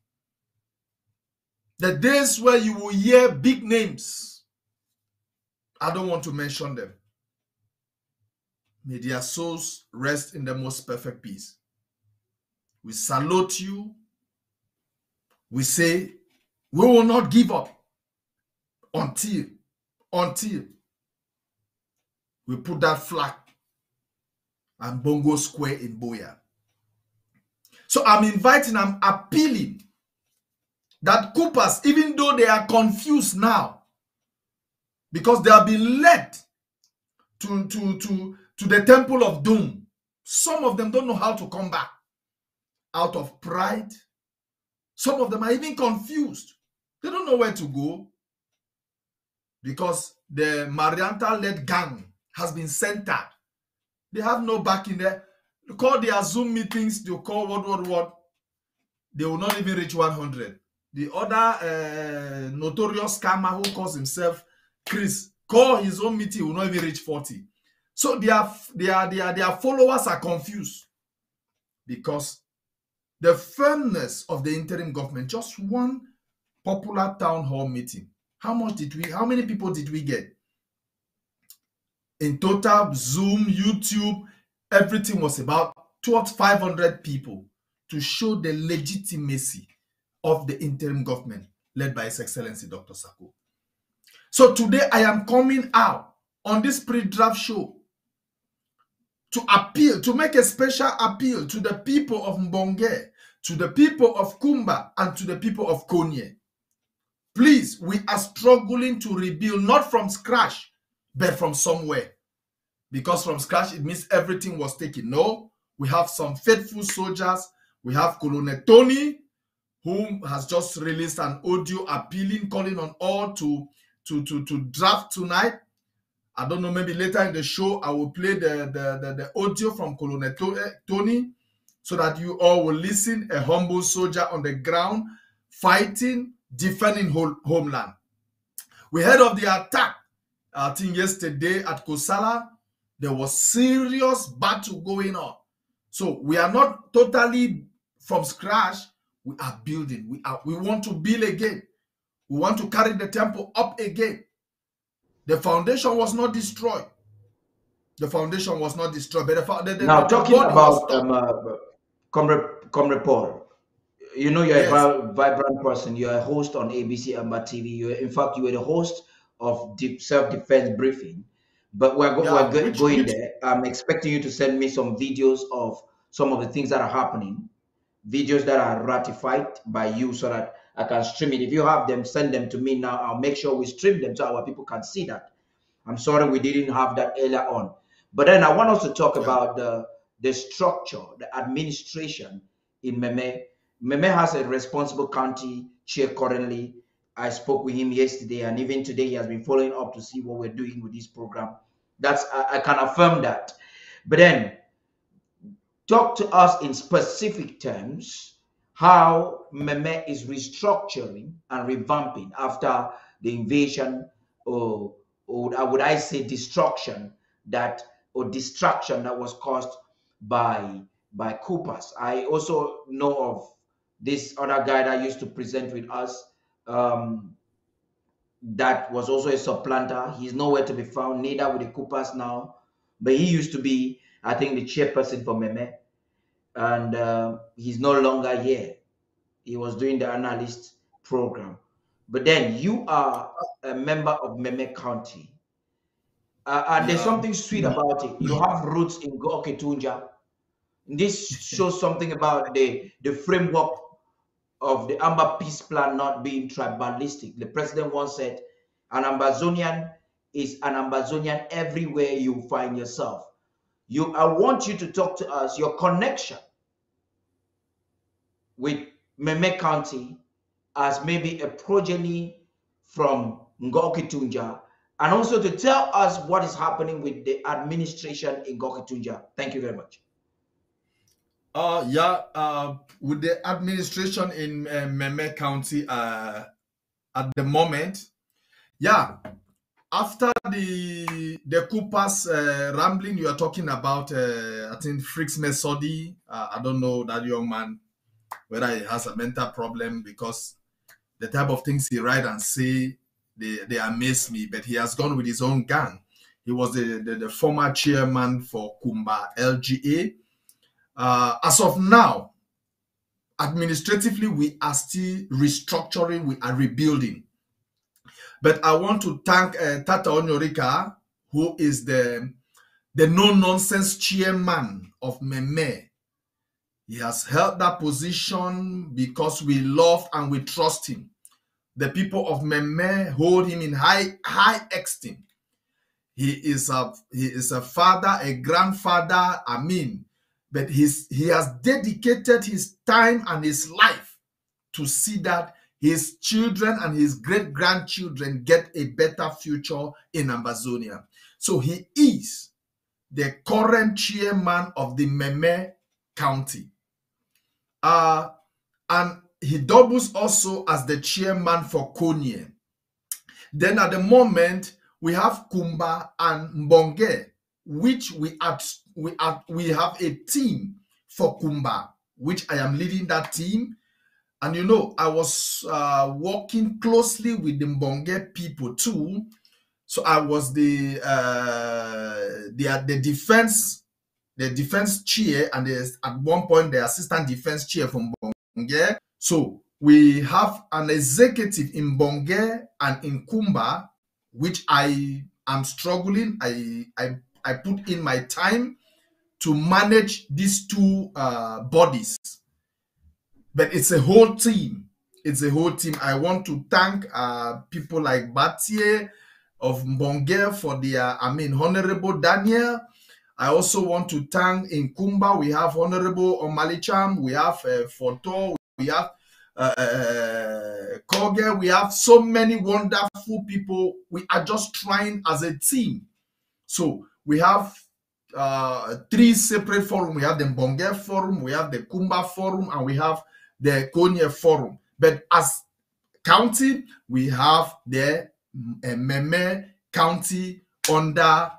The days where you will hear big names. I don't want to mention them. May their souls rest in the most perfect peace. We salute you. We say, we will not give up until, until we put that flag and Bongo Square in Buea. So I'm inviting, I'm appealing that Coopers, even though they are confused now, because they have been led to, to, to, to the temple of doom, some of them don't know how to come back out of pride. Some of them are even confused. They don't know where to go because the Marianta led gang has been centered. They have no backing there. Call their Zoom meetings, they call what, what, what. They will not even reach 100. The other uh, notorious scammer who calls himself Chris, call his own meeting, will not even reach 40. So their, their, their, their followers are confused because the firmness of the interim government, just one popular town hall meeting. How much did we, how many people did we get? In total, Zoom, YouTube, everything was about towards 500 people to show the legitimacy of the interim government led by His Excellency Dr. Sako. So today I am coming out on this pre-draft show to appeal, to make a special appeal to the people of Mbonge, to the people of Kumba, and to the people of Konye. Please, we are struggling to rebuild, not from scratch, but from somewhere. Because from scratch, it means everything was taken. No, we have some faithful soldiers. We have Colonel Tony, whom has just released an audio appealing, calling on all to, to, to, to draft tonight. I don't know, maybe later in the show, I will play the, the, the, the audio from Colonel eh, Tony so that you all will listen. A humble soldier on the ground fighting, defending whole, homeland. We heard of the attack, I think yesterday at Kosala. There was serious battle going on. So we are not totally from scratch. We are building. We are. We want to build again. We want to carry the temple up again. The foundation was not destroyed. The foundation was not destroyed. But the, the, now the talking about um, uh, Comrade, Comrade Paul, you know you're Yes. a vibrant person. You're a host on ABC Amba TV. You're, in fact, you were the host of deep self-defense briefing. But we're, go- Yeah, we're go- which- going which- there. I'm expecting you to send me some videos of some of the things that are happening, videos that are ratified by you so that I can stream it. If you have them, send them to me now. I'll make sure we stream them so our people can see that. I'm sorry we didn't have that earlier on. But then I want us to talk about the the structure, the administration in Meme. Meme has a responsible county chair currently. I spoke with him yesterday, and even today he has been following up to see what we're doing with this program. That's I, I can affirm that. But then talk to us in specific terms how Meme is restructuring and revamping after the invasion or, or would I say destruction that or distraction that was caused by by Coopers. I also know of this other guy that used to present with us um, that was also a supplanter. He's nowhere to be found, neither with the Coopers now. But he used to be, I think, the chairperson for Meme. And uh, he's no longer here. He was doing the analyst program. But then you are a member of Meme County. Uh, and there's something sweet about it. You have roots in Ngo-Ketunjia. This shows something about the, the framework of the Amber Peace Plan not being tribalistic. The president once said, an Ambazonian is an Ambazonian everywhere you find yourself. You, I want you to talk to us your connection with Meme County as maybe a progeny from Ngo-Ketunjia, and also to tell us what is happening with the administration in Ngo-Ketunjia. Thank you very much. Uh, yeah, uh, with the administration in uh, Meme County uh, at the moment, yeah, after the the Coopers uh, rambling you are talking about, uh, I think Frix Mesodi, uh, I don't know that young man, whether he has a mental problem because the type of things he write and say, they, they amaze me, but he has gone with his own gang. He was the, the, the former chairman for Kumba LGA. Uh, as of now, administratively, we are still restructuring, we are rebuilding. But I want to thank uh, Tata Onyorika, who is the, the no-nonsense chairman of Meme. He has held that position because we love and we trust him. The people of Meme hold him in high, high esteem. He is a he is a father, a grandfather, I mean, but he's he has dedicated his time and his life to see that his children and his great grandchildren get a better future in Ambazonia. So he is the current chairman of the Meme County. Uh, and he doubles also as the chairman for Konye. Then at the moment, we have Kumba and Mbonge, which we are, we are, we have a team for Kumba, which I am leading that team. And you know, I was uh, working closely with the Mbonge people too. So I was the uh, the the defense the defense chair and the, at one point the assistant defense chair from Mbonge. So we have an executive in Mbonge and in Kumba, which I am struggling. I I I put in my time to manage these two uh, bodies but it's a whole team. It's a whole team. I want to thank uh, people like Batie of Mbonge for their, I mean, Honorable Daniel. I also want to thank in Kumba, we have Honorable Omalicham, we have uh, Foto, we have uh, uh, Koge, we have so many wonderful people. We are just trying as a team. So we have uh, three separate forums. We have the Mbonge forum, we have the Kumba forum, and we have the Konye Forum. But as county, we have the uh, Meme County under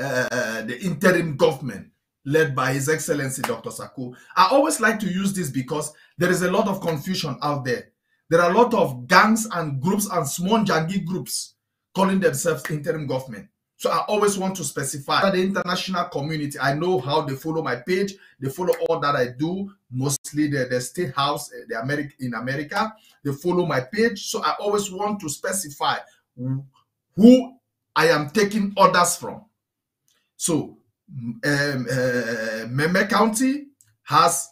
uh, the interim government led by His Excellency Dr. Sako. I always like to use this because there is a lot of confusion out there. There are a lot of gangs and groups and small jangi groups calling themselves interim government. So I always want to specify the international community, I know how they follow my page. They follow all that I do, mostly the, the state house, the America in America. They follow my page. So I always want to specify who I am taking orders from. So, um, uh, Meme County has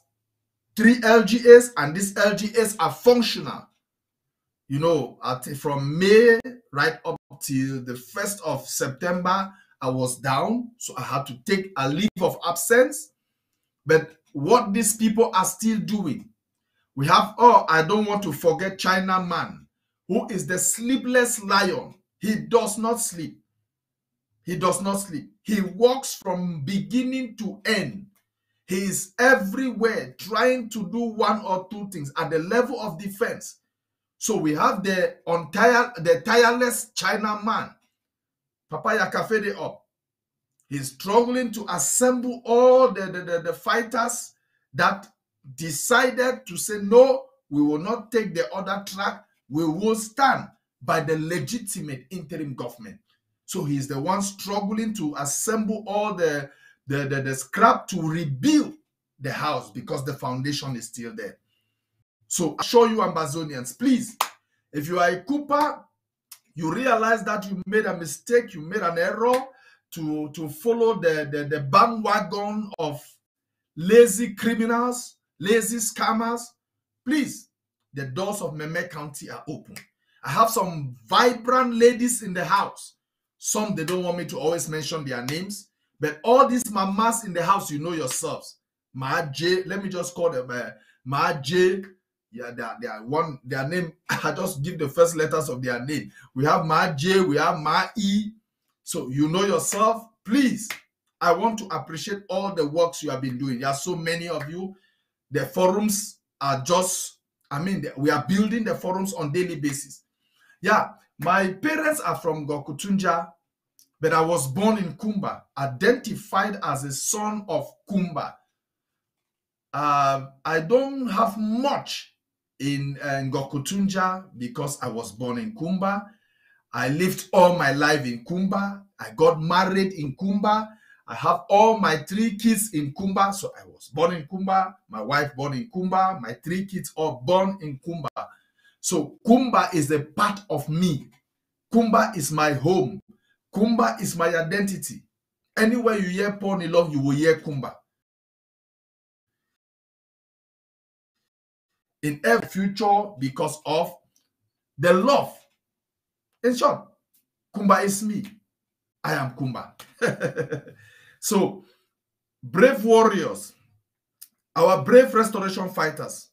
three LGAs, and these LGAs are functional. You know, at, from May right up till the 1st of September, I was down, so I had to take a leave of absence. But what these people are still doing, we have, oh, I don't want to forget China Man, who is the sleepless lion. He does not sleep. He does not sleep. He walks from beginning to end. He is everywhere trying to do one or two things at the level of defense. So we have the entire the tireless China man, Papaya Kafede up. He's struggling to assemble all the, the, the, the fighters that decided to say, no, we will not take the other track. We will stand by the legitimate interim government. So he's the one struggling to assemble all the, the, the, the scrap to rebuild the house because the foundation is still there. So I assure you Ambazonians, please, if you are a Cooper, you realize that you made a mistake, you made an error to, to follow the, the, the bandwagon of lazy criminals, lazy scammers, please, the doors of Meme County are open. I have some vibrant ladies in the house. Some, they don't want me to always mention their names, but all these mamas in the house, you know yourselves. Ma J, let me just call them uh, Ma J. Yeah, they are, one, their name, I just give the first letters of their name. We have Ma J, we have Ma E. So you know yourself. Please, I want to appreciate all the works you have been doing. There are so many of you. The forums are just, I mean, we are building the forums on daily basis. Yeah, my parents are from Ngo-Ketunjia, but I was born in Kumba, identified as a son of Kumba. Uh, I don't have much in, uh, because I was born in Kumba. I lived all my life in Kumba. I got married in Kumba. I have all my three kids in Kumba. So I was born in Kumba, my wife born in Kumba, my three kids all born in Kumba. So Kumba is a part of me. Kumba is my home. Kumba is my identity. Anywhere you hear Paul Love, you will hear Kumba. In every future, because of the love. In short, Kumba is me. I am Kumba. so, brave warriors, our brave restoration fighters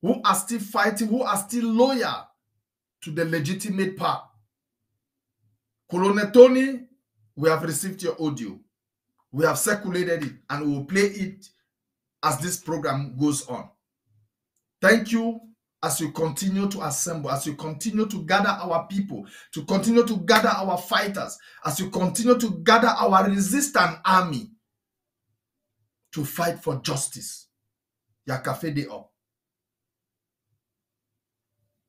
who are still fighting, who are still loyal to the legitimate power. Colonel Tony, we have received your audio. We have circulated it and we will play it as this program goes on. Thank you as you continue to assemble, as you continue to gather our people, to continue to gather our fighters, as you continue to gather our resistant army to fight for justice. Yakafede up.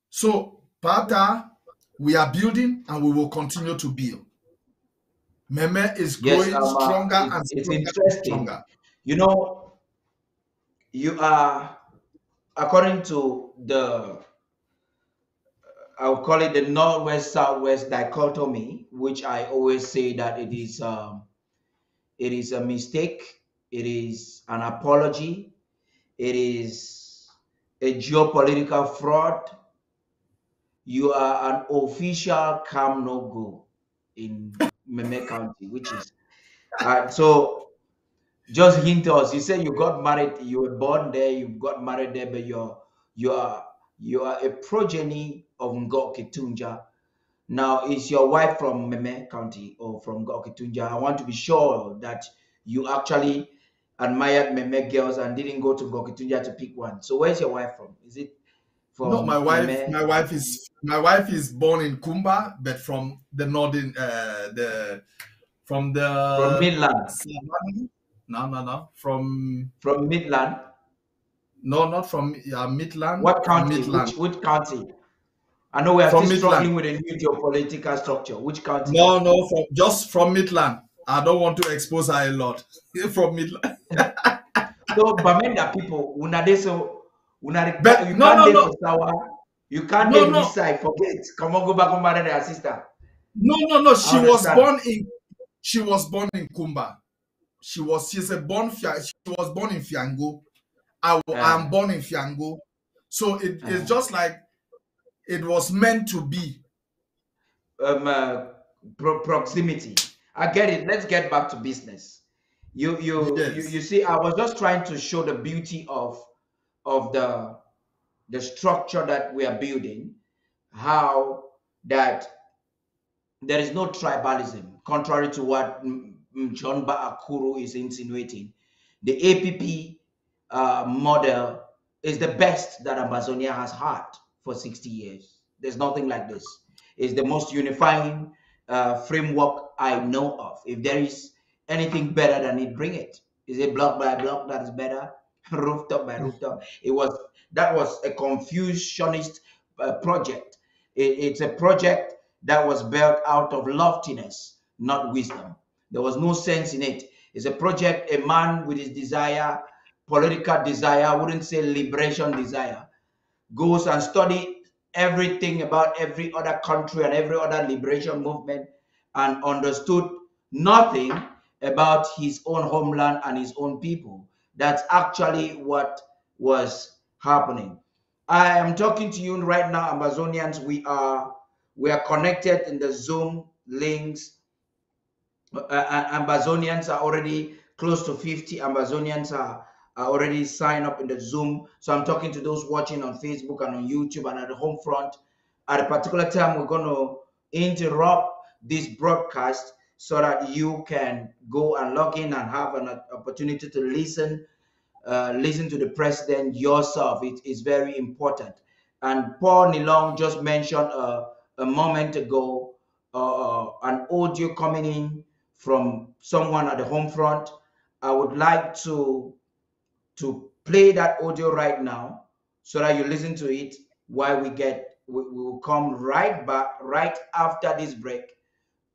So, Pata, we are building and we will continue to build. Meme is growing yes, um, stronger it's, and it's stronger interesting. stronger. You know, you are according to the I'll call it the northwest southwest dichotomy, which I always say that it is um, it is a mistake, it is an apology, it is a geopolitical fraud. You are an official come no go in Meme County, which is uh, so just hint us. You say you got married, you were born there, you got married there, but you're you are you are a progeny of Ngo-Ketunjia. Now, is your wife from Meme County or from Ngo-Ketunjia? I want to be sure that you actually admired Meme girls and didn't go to Ngo-Ketunjia to pick one. So, where's your wife from? Is it from No, my wife, Meme? my wife is my wife is born in Kumba, but from the northern, uh, the from the From Midland. No, no, no. From from Midland. No, not from yeah, Midland. What county? Midland. Which which county? I know we are From still struggling with a new geopolitical structure. Which county? No, no, from just from Midland. I don't want to expose her a lot. from Midland. So Bamenda people, una dey so una But- you no, can't no, no. Sawa, you can't No, no. this side, forget. Come on, go back and marry their sister. No, no, no. She was born in she was born in Kumba. She was she's a born she was born in Fiango. I am born in Fiango. So it, Yeah. it's just like it was meant to be. um, uh, pro- proximity. I get it. Let's get back to business. You, you, you, Yes. you see, I was just trying to show the beauty of, of the, the structure that we are building. How that there is no tribalism, contrary to what John Mbah Akuro is insinuating. The APP uh, model is the best that Ambazonia has had for 60 years. There's nothing like this. It's the most unifying uh, framework I know of. If there is anything better than it, bring it. Is it block by block that is better? rooftop by rooftop. It was that was a confusionist uh, project. It- it's a project that was built out of loftiness, not wisdom. There was no sense in it. It's a project a man with his desire, political desire, I wouldn't say liberation desire, goes and study everything about every other country and every other liberation movement and understood nothing about his own homeland and his own people. That's actually what was happening. I am talking to you right now, Ambazonians. We are we are connected in the Zoom links. Uh, uh, Ambazonians are already close to 50. Ambazonians are, are already signed up in the Zoom. So I'm talking to those watching on Facebook and on YouTube and at the home front. At a particular time, we're going to interrupt this broadcast so that you can go and log in and have an opportunity to listen uh, listen to the president yourself. It is very important. And Paul Nilong just mentioned uh, a moment ago uh, an audio coming in from someone at the home front. I would like to to play that audio right now so that you listen to it while we get we, we will come right back right after this break.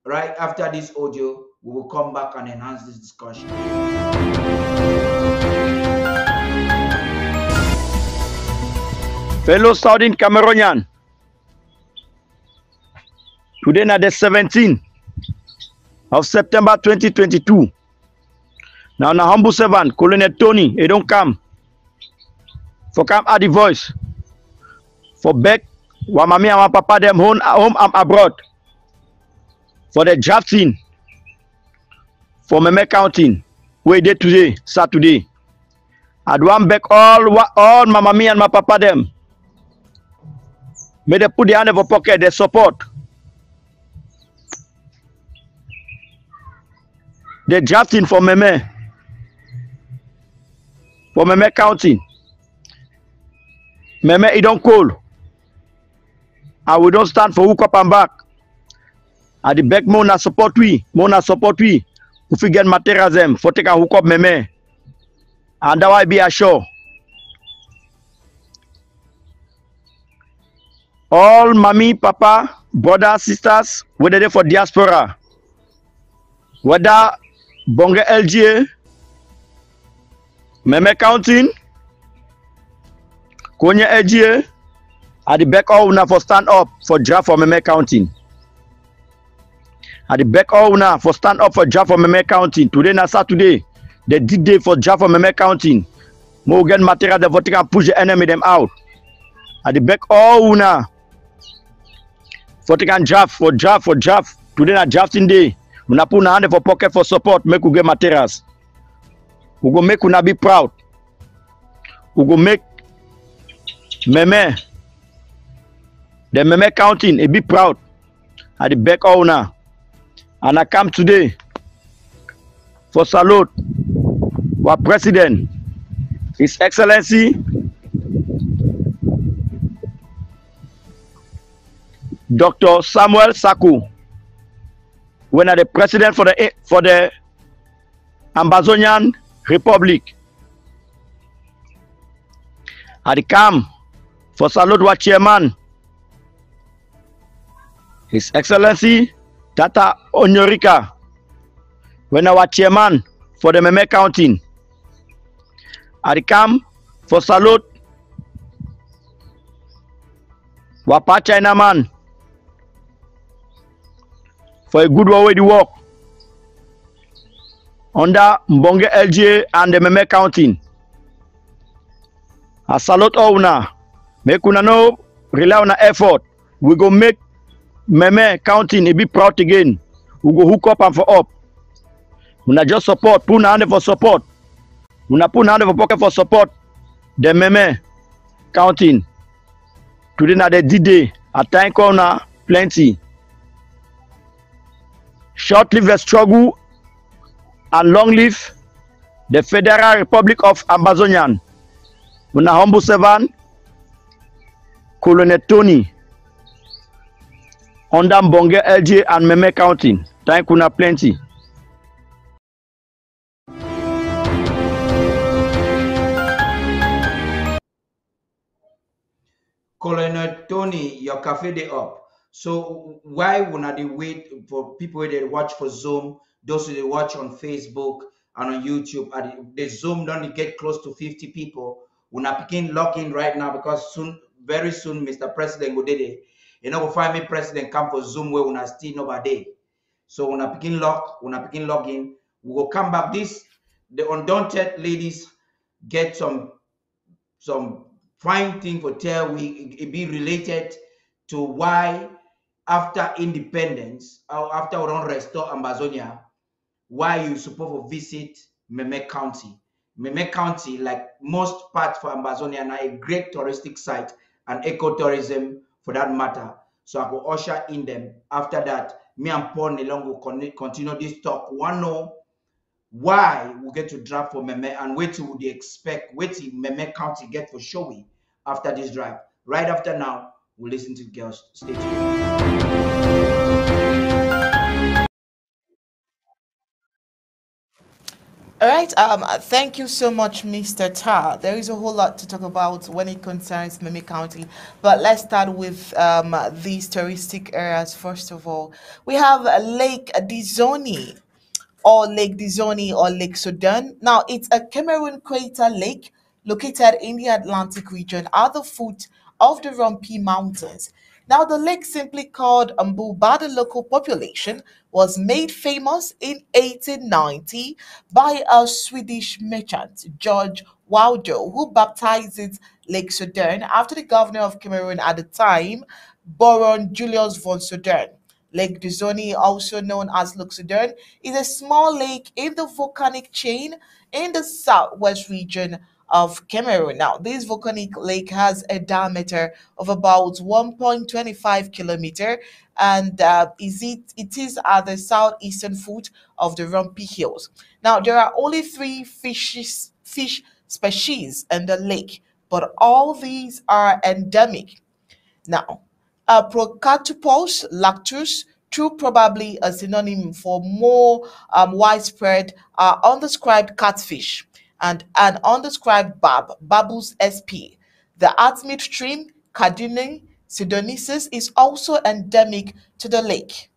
Right after this audio we will come back and enhance this discussion. Fellow Southern Cameroonian, today na the 17th of September 2022. Now na humble servant, Colonel Tony, he don't come. For come add the voice. For back, wa mami and wa papa them home, home and abroad. For the drafting. For Meme counting. Where they today, Saturday. I want back all all my mommy and my papa them. May they put their hand in their pocket, they support. They drafting for Meme. For Meme counting. Meme, it don't call. And we don't stand for hook up and back. At the back, Mona support we. Mona support we. If we get materials them for take a hook up Meme. And that why be assured. all mommy, papa, brothers, sisters, whether they for diaspora, whether Bonga LGA, Meme Counting, Konya LGA, at the back all una for stand up for draft for Meme Counting. At the back all una for stand up for draft for Meme Counting. Today na Saturday, the did day for draft for Meme Counting. Mo get material the voting and push the enemy them out. At the back all una for take and draft for draft for draft today na drafting day una put una for pocket for support make we get materials. We go make una be proud. We go make meme. The meme counting e be proud. At the back una. And i come today for salute. Our president his excellency Dr. Samuel Saku, when the president for the for the Amazonian Republic. Dey come for salute our chairman, His Excellency Tata Onyorika, when our chairman for the Meme County. I come for salute Wapa China man. For a good way to work under Mbonge LGA and the Meme County. I salute all una. Make una know, rely on effort. We go make Meme County a be proud again. We go hook up and for up. Una just support, put hand for support. Una put hand for pocket for support. The Meme County. Today na the D-Day. I thank una plenty. Short live the struggle and long live the Federal Republic of Ambazonian. Una humble servant, Colonel Tony, under Mbonge LG and Meme County. Thank you plenty. Colonel Tony, your cafe day up. So why would they wait for people that watch for Zoom, those who they watch on Facebook and on YouTube? And the Zoom don't get close to 50 people. When I begin logging right now because soon, very soon, Mr. President go there. You know, find me president come for Zoom where when I still nobody. So when I begin log, when I begin logging, we will come back. This the undaunted ladies get some some fine thing for tell we it be related to why after independence or after we don't restore Ambazonia, why you supposed to visit Meme County. Meme County, like most parts for Ambazonia, now a great touristic site and ecotourism for that matter. So I will usher in them. After that, me and Paul Nelong will continue this talk. One know why we get to drive for Meme and what would they expect, what Meme County get for Showy after this drive. Right after now, we'll listen to the girls. Stay tuned. All right. Um, thank you so much, Mr. Tar. There is a whole lot to talk about when it concerns Meme County, but let's start with um, these touristic areas. First of all, we have Lake Dissoni, or Lake Dissoni, or Lake Soden. Now, it's a Cameroon crater lake located in the Atlantic region at the foot of the Rumpi Mountains. Now, the lake, simply called Umbu by the local population, was made famous in 1890 by a Swedish merchant, George Waldo, who baptized it Lake Soden after the governor of Cameroon at the time, Baron Julius von Soden. Lake Dissoni, also known as Lake Soden, is a small lake in the volcanic chain in the southwest region of Cameroon. Now, this volcanic lake has a diameter of about 1.25 kilometer and uh, is it, it is at the southeastern foot of the Rumpi Hills. Now, there are only three fishes, fish species in the lake, but all these are endemic. Now, uh, Procatopus lactus, true probably a synonym for more um, widespread uh, undescribed catfish and an undescribed barb, Barbus sp. The Artmid stream, Caridina sidonisis, is also endemic to the lake.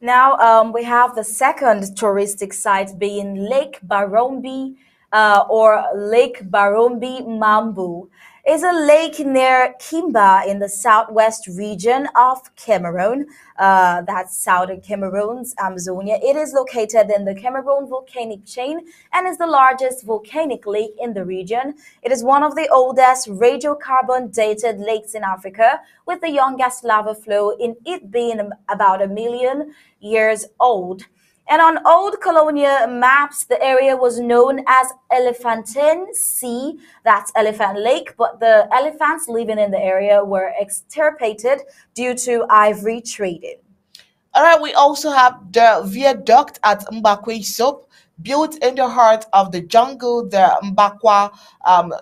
Now um, we have the second touristic site being Lake Barombi uh, or Lake Barombi Mambu is a lake near Kumba in the southwest region of Cameroon. Uh, that's southern Cameroon's Ambazonia. It is located in the Cameroon volcanic chain and is the largest volcanic lake in the region. It is one of the oldest radiocarbon dated lakes in Africa, with the youngest lava flow in it being about a million years old. And on old colonial maps, the area was known as Elephantine Sea, that's Elephant Lake, but the elephants living in the area were extirpated due to ivory trading. All right, we also have the viaduct at Mbakwa Supe, built in the heart of the jungle. The Mbakwa um,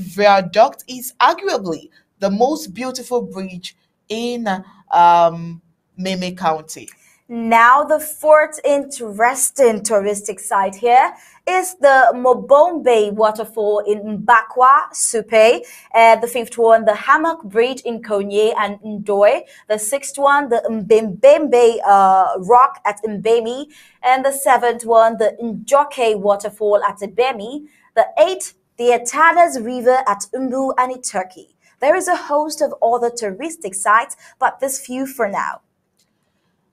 Viaduct is arguably the most beautiful bridge in um, Meme County. Now, the fourth interesting touristic site here is the Mobombe waterfall in Mbakwa, Supe. Uh, the fifth one, the Hammock Bridge in Konye and Ndoi. The sixth one, the Mbembembe uh, rock at Mbemi. And the seventh one, the Njoke waterfall at Ibemi. The eighth, the Atadas River at Umbu and Turkey. There is a host of other touristic sites, but this few for now.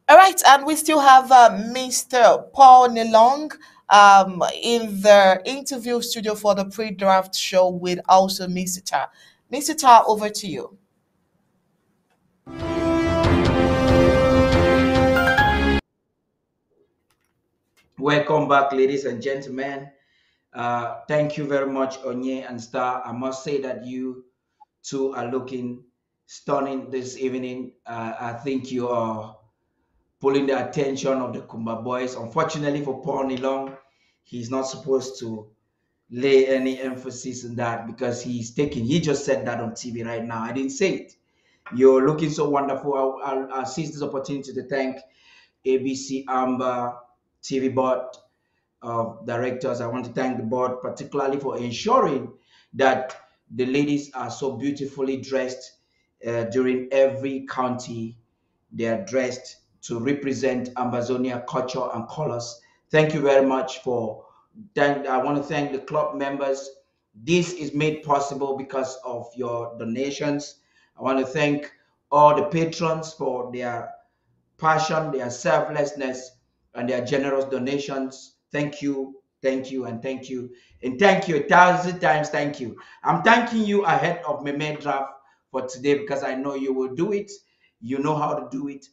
All right, and we still have uh, Mr. Paul Nilong um, in the interview studio for the pre-draft show with also Mr. Mr. over to you. Welcome back, ladies and gentlemen. Uh, thank you very much, Onye and Star. I must say that you two are looking stunning this evening. Uh, I think you are pulling the attention of the Kumba boys. Unfortunately for Paul Nilong, he's not supposed to lay any emphasis on that because he's taking, he just said that on TV right now. I didn't say it. You're looking so wonderful. I'll, I'll, seize this opportunity to thank ABC Amba TV board of directors. I want to thank the board particularly for ensuring that the ladies are so beautifully dressed uh, during every county. They are dressed to represent Ambazonia culture and colors. Thank you very much for that. I want to thank the club members. This is made possible because of your donations. I want to thank all the patrons for their passion, their selflessness, and their generous donations. Thank you, thank you, and thank you. And thank you a thousand times. Thank you. I'm thanking you ahead of Meme Draft for today because I know you will do it. You know how to do it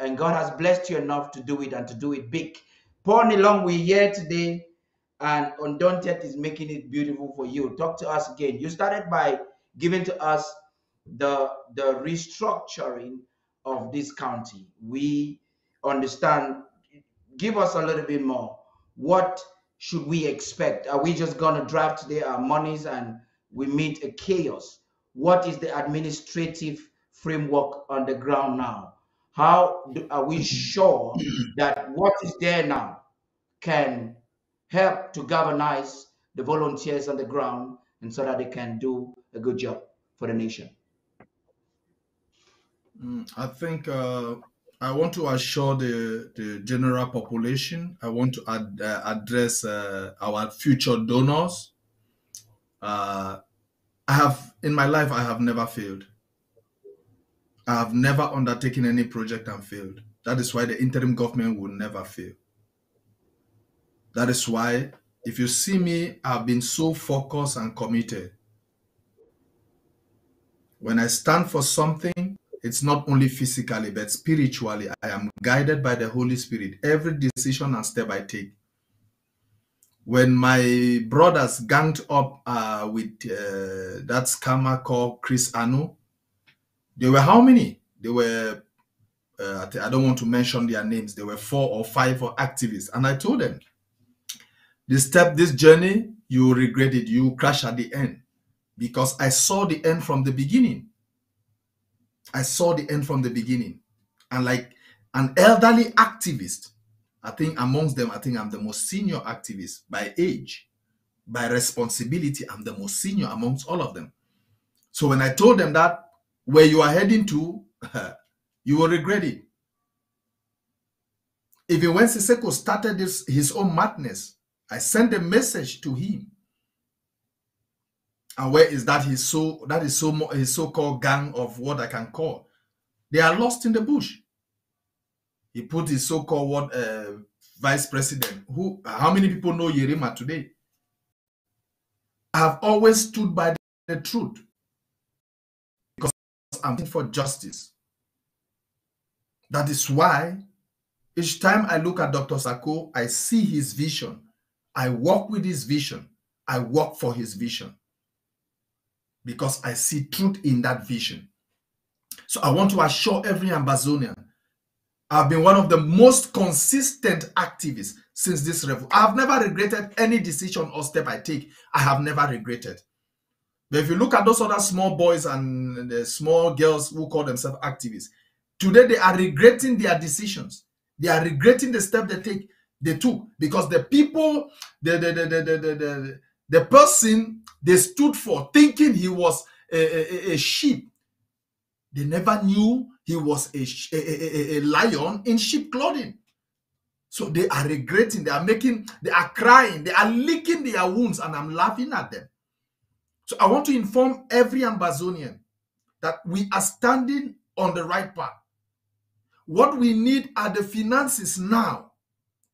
and God has blessed you enough to do it and to do it big. Paul Nilong, we're here today, and Undaunted is making it beautiful for you. Talk to us again. You started by giving to us the the restructuring of this county. We understand. Give us a little bit more. What should we expect? Are we just going to draft today our monies and we meet a chaos? What is the administrative framework on the ground now? How do, are we sure that what is there now can help to galvanize the volunteers on the ground and so that they can do a good job for the nation? Mm, I think uh, I want to assure the, the general population, I want to ad, uh, address uh, our future donors. Uh, I have, in my life, I have never failed. I have never undertaken any project and failed. That is why the interim government will never fail. That is why, if you see me, I've been so focused and committed. When I stand for something, it's not only physically, but spiritually. I am guided by the Holy Spirit. Every decision and step I take. When my brothers ganged up uh, with uh, that scammer called Chris Anu, there were how many? There were, uh, I don't want to mention their names. There were four or five or activists. And I told them, this step, this journey, you regret it. You crash at the end. Because I saw the end from the beginning. I saw the end from the beginning. And like an elderly activist, I think amongst them, I think I'm the most senior activist by age, by responsibility. I'm the most senior amongst all of them. So when I told them that, where you are heading to, you will regret it. Even when Sisiku started this, his own madness, I sent a message to him. And where is that his so that is so his so-called gang of what I can call? They are lost in the bush. He put his so-called what uh, vice president. Who? How many people know Yerima today? I have always stood by the truth. I'm for justice. That is why each time I look at Dr. Sako, I see his vision. I walk with his vision. I work for his vision because I see truth in that vision. So I want to assure every Ambazonian, I've been one of the most consistent activists since this revolution. I've never regretted any decision or step I take. I have never regretted. But if you look at those other small boys and the small girls who call themselves activists, today they are regretting their decisions. They are regretting the step they take they took because the people, the the the the the, the, the, person they stood for, thinking he was a, a, a sheep, they never knew he was a, a, a, lion in sheep clothing. So they are regretting, they are making, they are crying, they are licking their wounds, and I'm laughing at them. So I want to inform every Ambazonian that we are standing on the right path. What we need are the finances now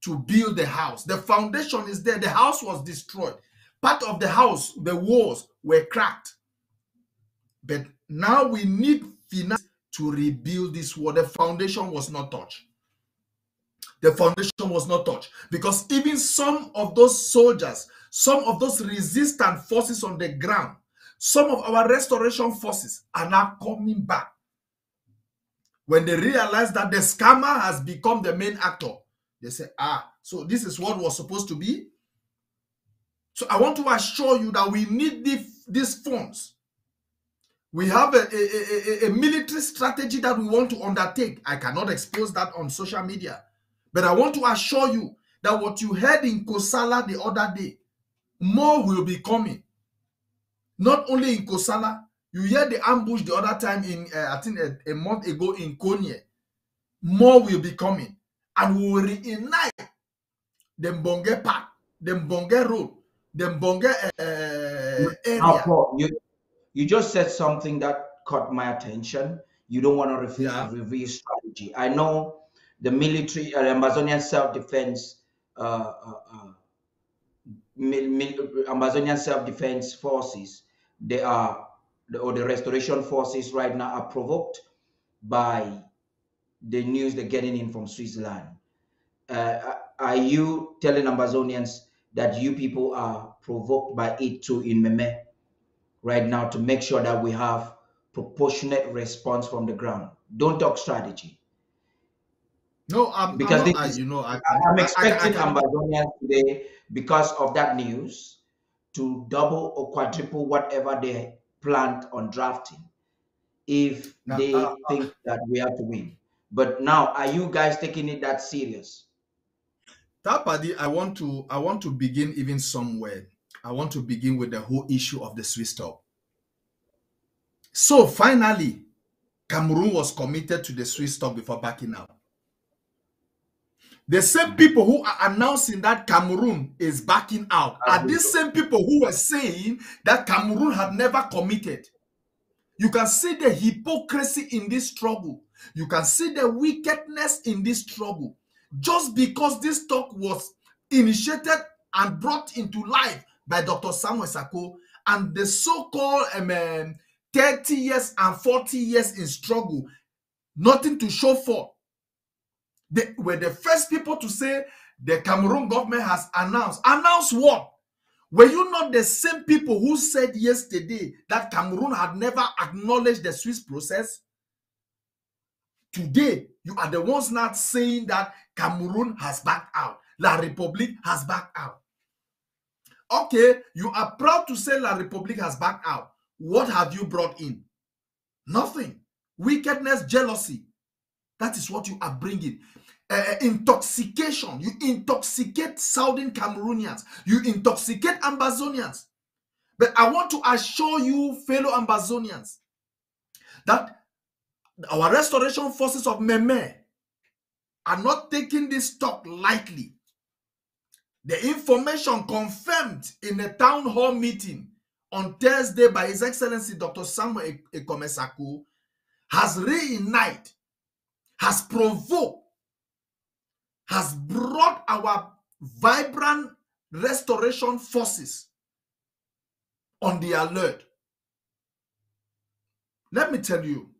to build the house. The foundation is there. The house was destroyed. Part of the house, the walls were cracked. But now we need finance to rebuild this wall. The foundation was not touched. The foundation was not touched because even some of those soldiers, some of those resistant forces on the ground, some of our restoration forces are now coming back. When they realize that the scammer has become the main actor, they say, ah, so this is what was supposed to be. So I want to assure you that we need the, these funds. We have a, a, a, a military strategy that we want to undertake. I cannot expose that on social media. But I want to assure you that what you heard in Kosala the other day, more will be coming. Not only in Kosala, you hear the ambush the other time in, uh, I think a, a, month ago in Konye. More will be coming. And we will reunite the Mbonge Park, the Mbonge Road, the Mbonge uh, area. Now, you, you just said something that caught my attention. You don't want to reveal, yeah. reveal strategy. I know the military, uh, Ambazonian self-defense, uh, uh, uh Ambazonian self-defense forces, they are, or the restoration forces right now are provoked by the news they're getting in from Switzerland. Uh, are you telling Ambazonians that you people are provoked by it too in Meme right now to make sure that we have proportionate response from the ground? Don't talk strategy. No, I'm, because I'm not, you know, I, am expecting Ambazonians today because of that news to double or quadruple whatever they planned on drafting if they uh, think that we have to win. But now, are you guys taking it that serious? Tapadi, I want to I want to begin even somewhere. I want to begin with the whole issue of the Swiss stop. So finally, Cameroon was committed to the Swiss stop before backing out. The same people who are announcing that Cameroon is backing out are these same people who were saying that Cameroon had never committed. You can see the hypocrisy in this struggle. You can see the wickedness in this struggle. Just because this talk was initiated and brought into life by Dr. Samuel Sako and the so-called um, um, 30 years and 40 years in struggle, nothing to show for. They were the first people to say the Cameroon government has announced. Announced what? Were you not the same people who said yesterday that Cameroon had never acknowledged the Swiss process? Today, you are the ones not saying that Cameroon has backed out. La République has backed out. Okay, you are proud to say La République has backed out. What have you brought in? Nothing. Wickedness, jealousy. That is what you are bringing uh, intoxication. You intoxicate Southern Cameroonians. You intoxicate Ambazonians. But I want to assure you, fellow Ambazonians, that our restoration forces of Meme are not taking this talk lightly. The information confirmed in a town hall meeting on Thursday by His Excellency Dr. Samuel Ikome Sako has reignited, has provoked has brought our vibrant restoration forces on the alert. Let me tell you,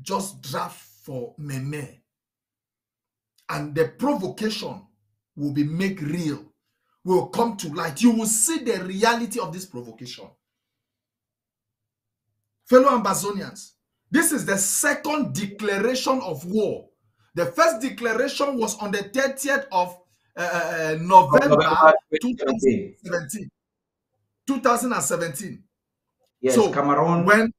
just draft for Meme and the provocation will be made real, will come to light. You will see the reality of this provocation. Fellow Ambazonians, this is the second declaration of war the first declaration was on the 30th of uh, uh November, November 2017. 2017. Yes, so Cameroon. When,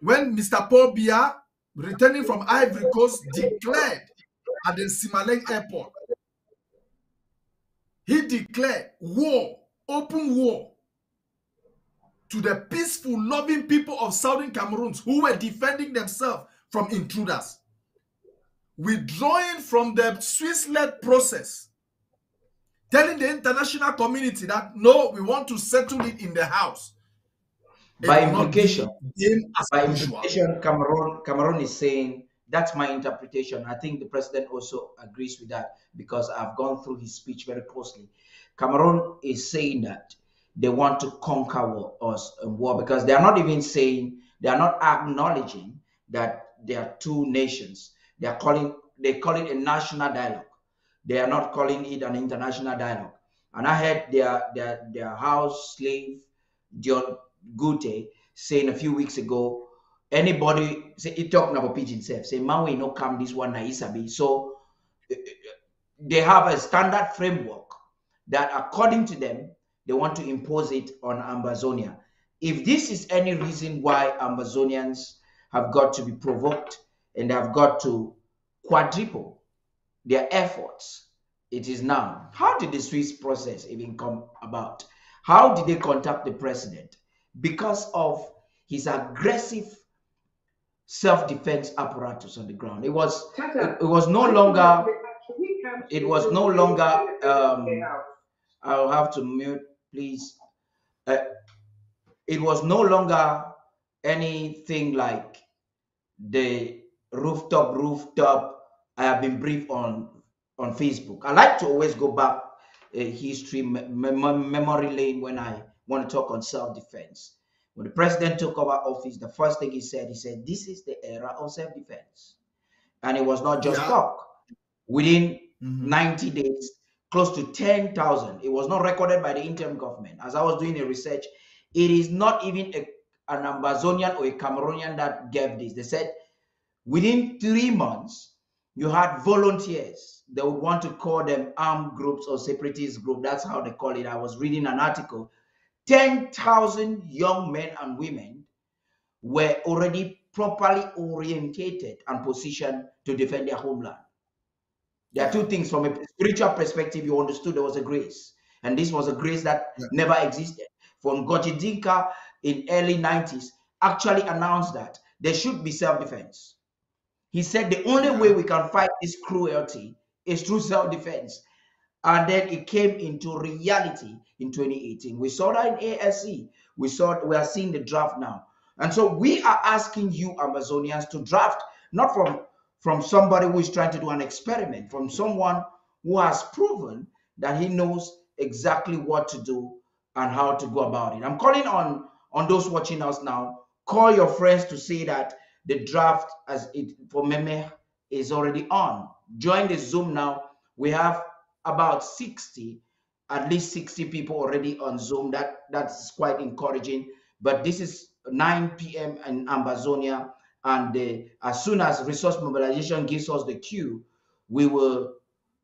when Mr. Paul Biya, returning from Ivory Coast, declared at the Nsimalen airport, he declared war, open war, to the peaceful, loving people of Southern Cameroon who were defending themselves from intruders withdrawing from the Swiss-led process, telling the international community that no, we want to settle it in the house. By implication, by implication, Cameroon, Cameroon is saying That's my interpretation. I think the president also agrees with that because I've gone through his speech very closely. Cameroon is saying that they want to conquer war, us in war because they are not even saying they are not acknowledging that there are two nations. They are calling they call it a national dialogue. They are not calling it an international dialogue. And I heard their their their house slave John Gute saying a few weeks ago, anybody say he talking about pidgin self, say man we no come this one na isabi. So uh, uh, they have a standard framework that according to them they want to impose it on Ambazonia. If this is any reason why Ambazonians have got to be provoked and they have got to quadruple their efforts, it is now. How did the Swiss process even come about? How did they contact the president? Because of his aggressive self-defense apparatus on the ground. It was it, it was no longer it was no longer um, I'll have to mute please. Uh, it was no longer anything like the rooftop, rooftop. I have been briefed on on Facebook. I like to always go back uh, history, mem memory lane when I want to talk on self-defense. When the president took over office, the first thing he said, he said, "This is the era of self-defense," and it was not just yeah. talk. Within mm -hmm. 90 days, close to 10,000. It was not recorded by the interim government. As I was doing a research, it is not even a, an Ambazonian or a Cameroonian that gave this. They said within three months, you had volunteers. They would want to call them armed groups or separatist group. That's how they call it. I was reading an article. 10,000 young men and women were already properly orientated and positioned to defend their homeland. There are two things from a spiritual perspective. You understood there was a grace, and this was a grace that yeah. never existed. From Gorji Dinka in early 90s actually announced that there should be self-defense. He said the only way we can fight this cruelty is through self-defense. And then it came into reality in 2018. We saw that in ASC. We saw we are seeing the draft now. And so we are asking you Ambazonians to draft not from from somebody who is trying to do an experiment, from someone who has proven that he knows exactly what to do and how to go about it. I'm calling on on those watching us now. Call your friends to say that the draft as it for Meme is already on. Join the Zoom now. We have about 60, at least 60 people already on Zoom. That that's quite encouraging. But this is 9 p.m. in Ambazonia. And uh, as soon as resource mobilization gives us the cue, we will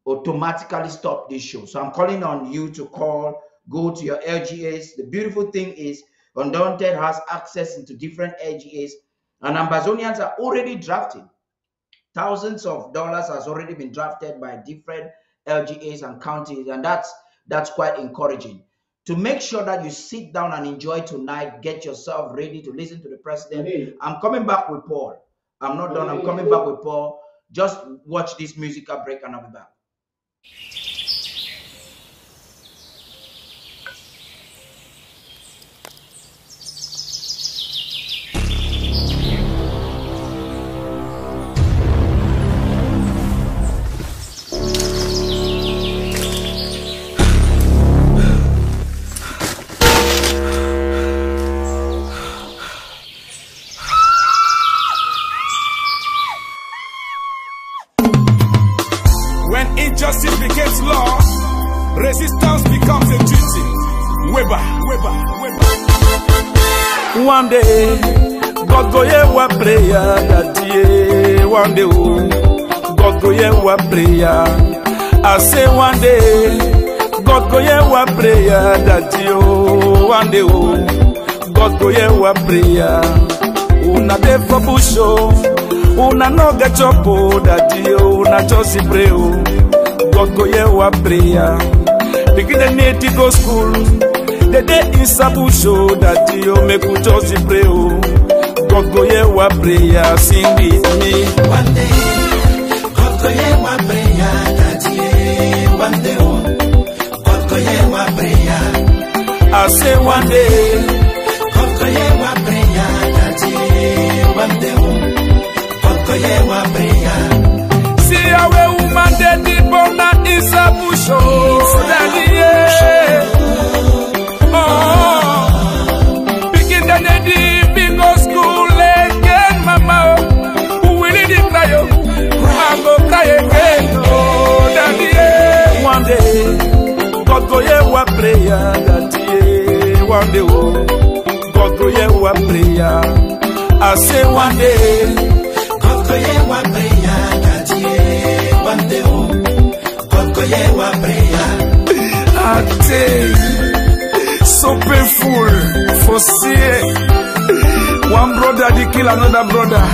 automatically stop this show. So I'm calling on you to call, go to your LGAs. The beautiful thing is Undaunted has access into different LGAs and Ambazonians are already drafting. Thousands of dollars has already been drafted by different LGAs and counties and that's that's quite encouraging to make sure that you sit down and enjoy tonight, get yourself ready to listen to the president. I'm coming back with Paul. I'm not done. I'm coming back with Paul. Just watch this musical break and I'll be back. One day, oh, God go hear one prayer. I say one day, God go hear one prayer day. Oh, one day, oh, God go hear one prayer. Una dey for bush oh, una no get chop oh, that. Oh, una just pray oh, God go hear one prayer. Begin the to go school. The day is a bush, oh, that you make we just pray, oh. God go hear our prayer, sing with me. One day, God go hear our prayer, daddy. One day, oh, God go hear our prayer. I say one day, God go hear our prayer, daddy. One day, oh, God go hear our prayer. See how a woman dead born and is a bush, oh, daddy. Yeah. our prayer that yeah, one day, oh, God go hear our prayer. I say one day, God go hear our prayer that yeah, one day, oh, God go hear our prayer. I say so painful for see one brother they kill another brother.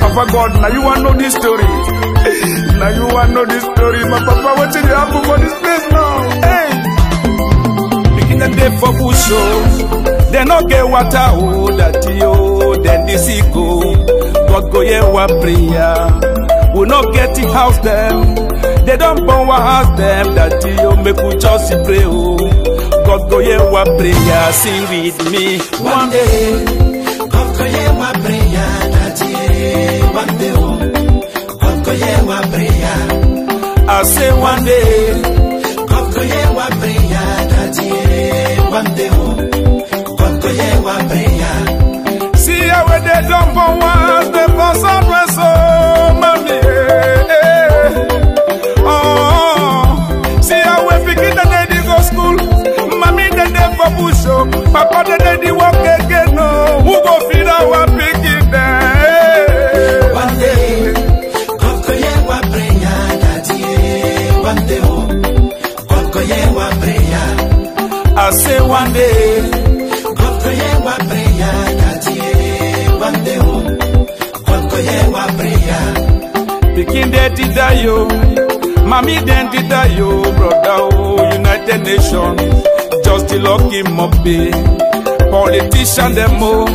Papa God, now you want know this story. Now you want know this story, my papa. What did you happen for this place now? Water oh that oh. Then this he go. God go hear one prayer. We no get the house them. They don't burn our house them. That you make we just pray oh. God go hear one prayer. Sing with me One day, God go hear one prayer. One day, God go hear one prayer. I say one day, God go hear one prayer, daddy. One day, Papa the day they walk again, no. Who go feed our picking there? One day, God go hear one prayer, daddy. One day, oh, God go hear one prayer. I say one day, Pikin dey did die yo, mommy dem did die yo, brother oh, United Nations just the lock him up eh. Politician dem oh,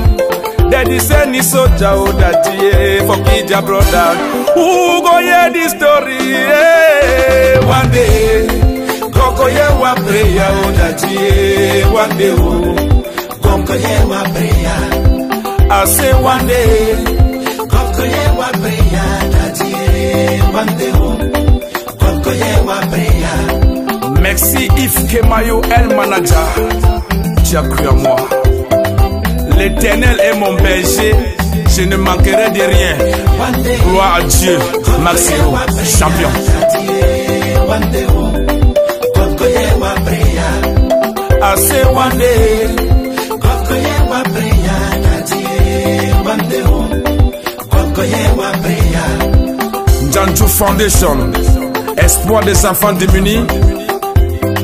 they dey send the soldier oh that yeah for kill their brother. Who go hear the story? Yeah. One day, God go hear one prayer oh that yeah. One day oh, God go hear one prayer. I say one day. Merci Yves Kemayo, El Manager. Tu as cru à moi. L'éternel est mon berger. Je ne manquerai de rien. Gloire à Dieu. Maximo, champion. Say one day, Janju Foundation. Espoir des enfants démunis.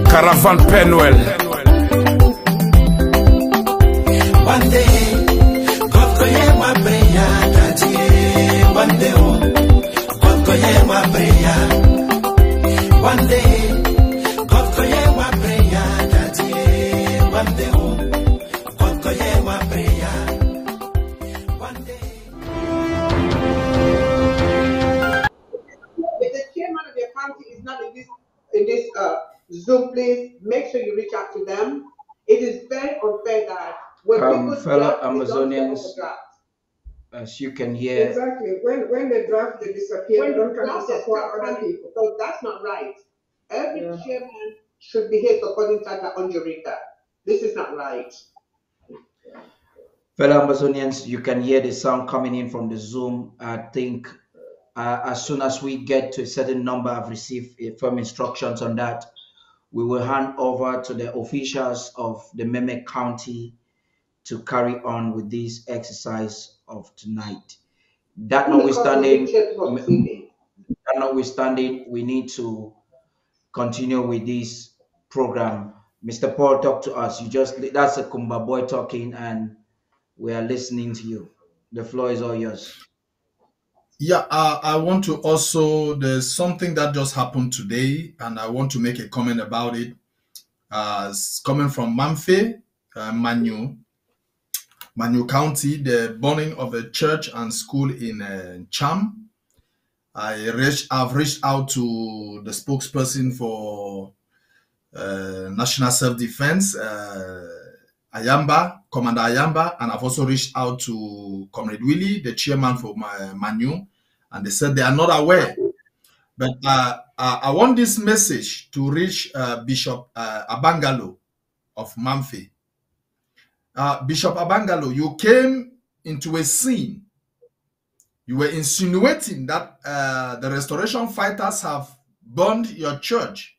Caravane Père Noël. As you can hear, Exactly. When when they draft, they disappear. When don't try to support other coming- people. So that's not right. Every Yeah. chairman should behave according to the Anjurika. This is not right. fellow Ambazonians, you can hear the sound coming in from the Zoom. I think uh, as soon as we get to a certain number, I've received uh, firm instructions on that. We will hand over to the officials of the Meme County to carry on with this exercise of tonight. That notwithstanding, that notwithstanding, we need to continue with this program. Mr. Paul, talk to us. You just that's a Kumba boy talking, and we are listening to you. The floor is all yours. Yeah, uh, I want to also, there's something that just happened today, and I want to make a comment about it. Uh, coming from Mamfe uh, Manyu, Manyu County, the burning of a church and school in uh, Cham. I reached, I've reached out to the spokesperson for uh, National Self Defense, uh, Ayamba, Commander Ayamba, and I've also reached out to Comrade Willie, the chairman for my Manyu, and they said they are not aware. But uh, I want this message to reach uh, Bishop uh, Abangalo of Mamfe. Uh, Bishop Abangalo, you came into a scene. You were insinuating that uh, the restoration fighters have burned your church.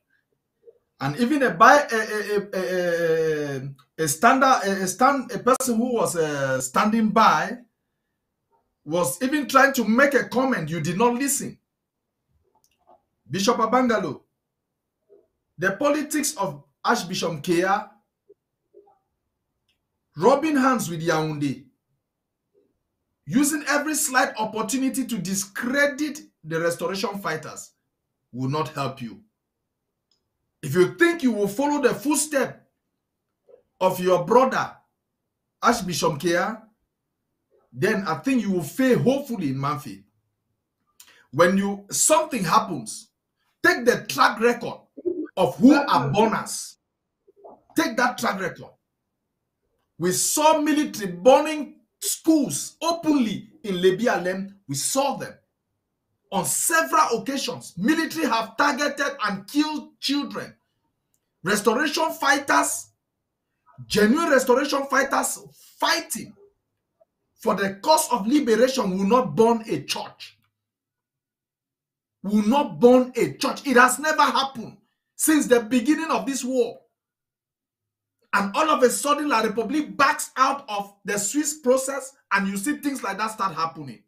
and even a by a a, a, a, standard a stand a person who was uh, standing by was even trying to make a comment you did not listen bishop abangalo the politics of archbishop Nkea rubbing hands with yaoundé using every slight opportunity to discredit the restoration fighters will not help you if you think you will follow the footstep of your brother, Archbishop Nkea, then I think you will fail hopefully in Mamfe. When you something happens, take the track record of who are burners. Take that track record. We saw military burning schools openly in Lebialem. We saw them on several occasions. Military have targeted and killed children. Restoration fighters, genuine restoration fighters fighting for the cause of liberation will not burn a church. Will not burn a church. It has never happened since the beginning of this war. And all of a sudden, La Republique backs out of the Swiss process, and you see things like that start happening.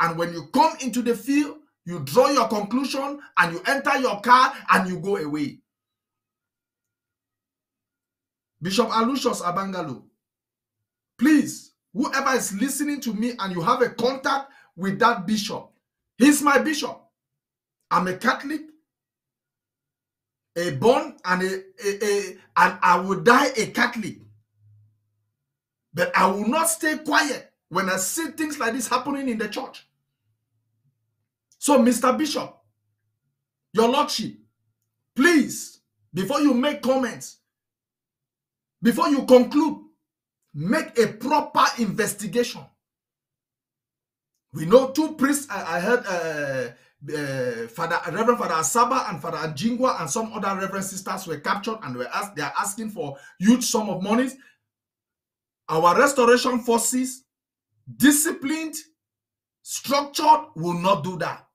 And when you come into the field, you draw your conclusion and you enter your car and you go away. Bishop Aloysius Abangalo, please, whoever is listening to me and you have a contact with that bishop, he's my bishop. I'm a Catholic, a born and a, a, a and I will die a Catholic. But I will not stay quiet when I see things like this happening in the church. So, Mr. Bishop, your lordship, please, before you make comments, before you conclude, make a proper investigation. We know two priests, I, I heard uh, uh, Father Reverend Father Asaba and Father Anjingwa and some other Reverend sisters were captured and were asked, they are asking for huge sum of monies. Our restoration forces, disciplined, structured, will not do that.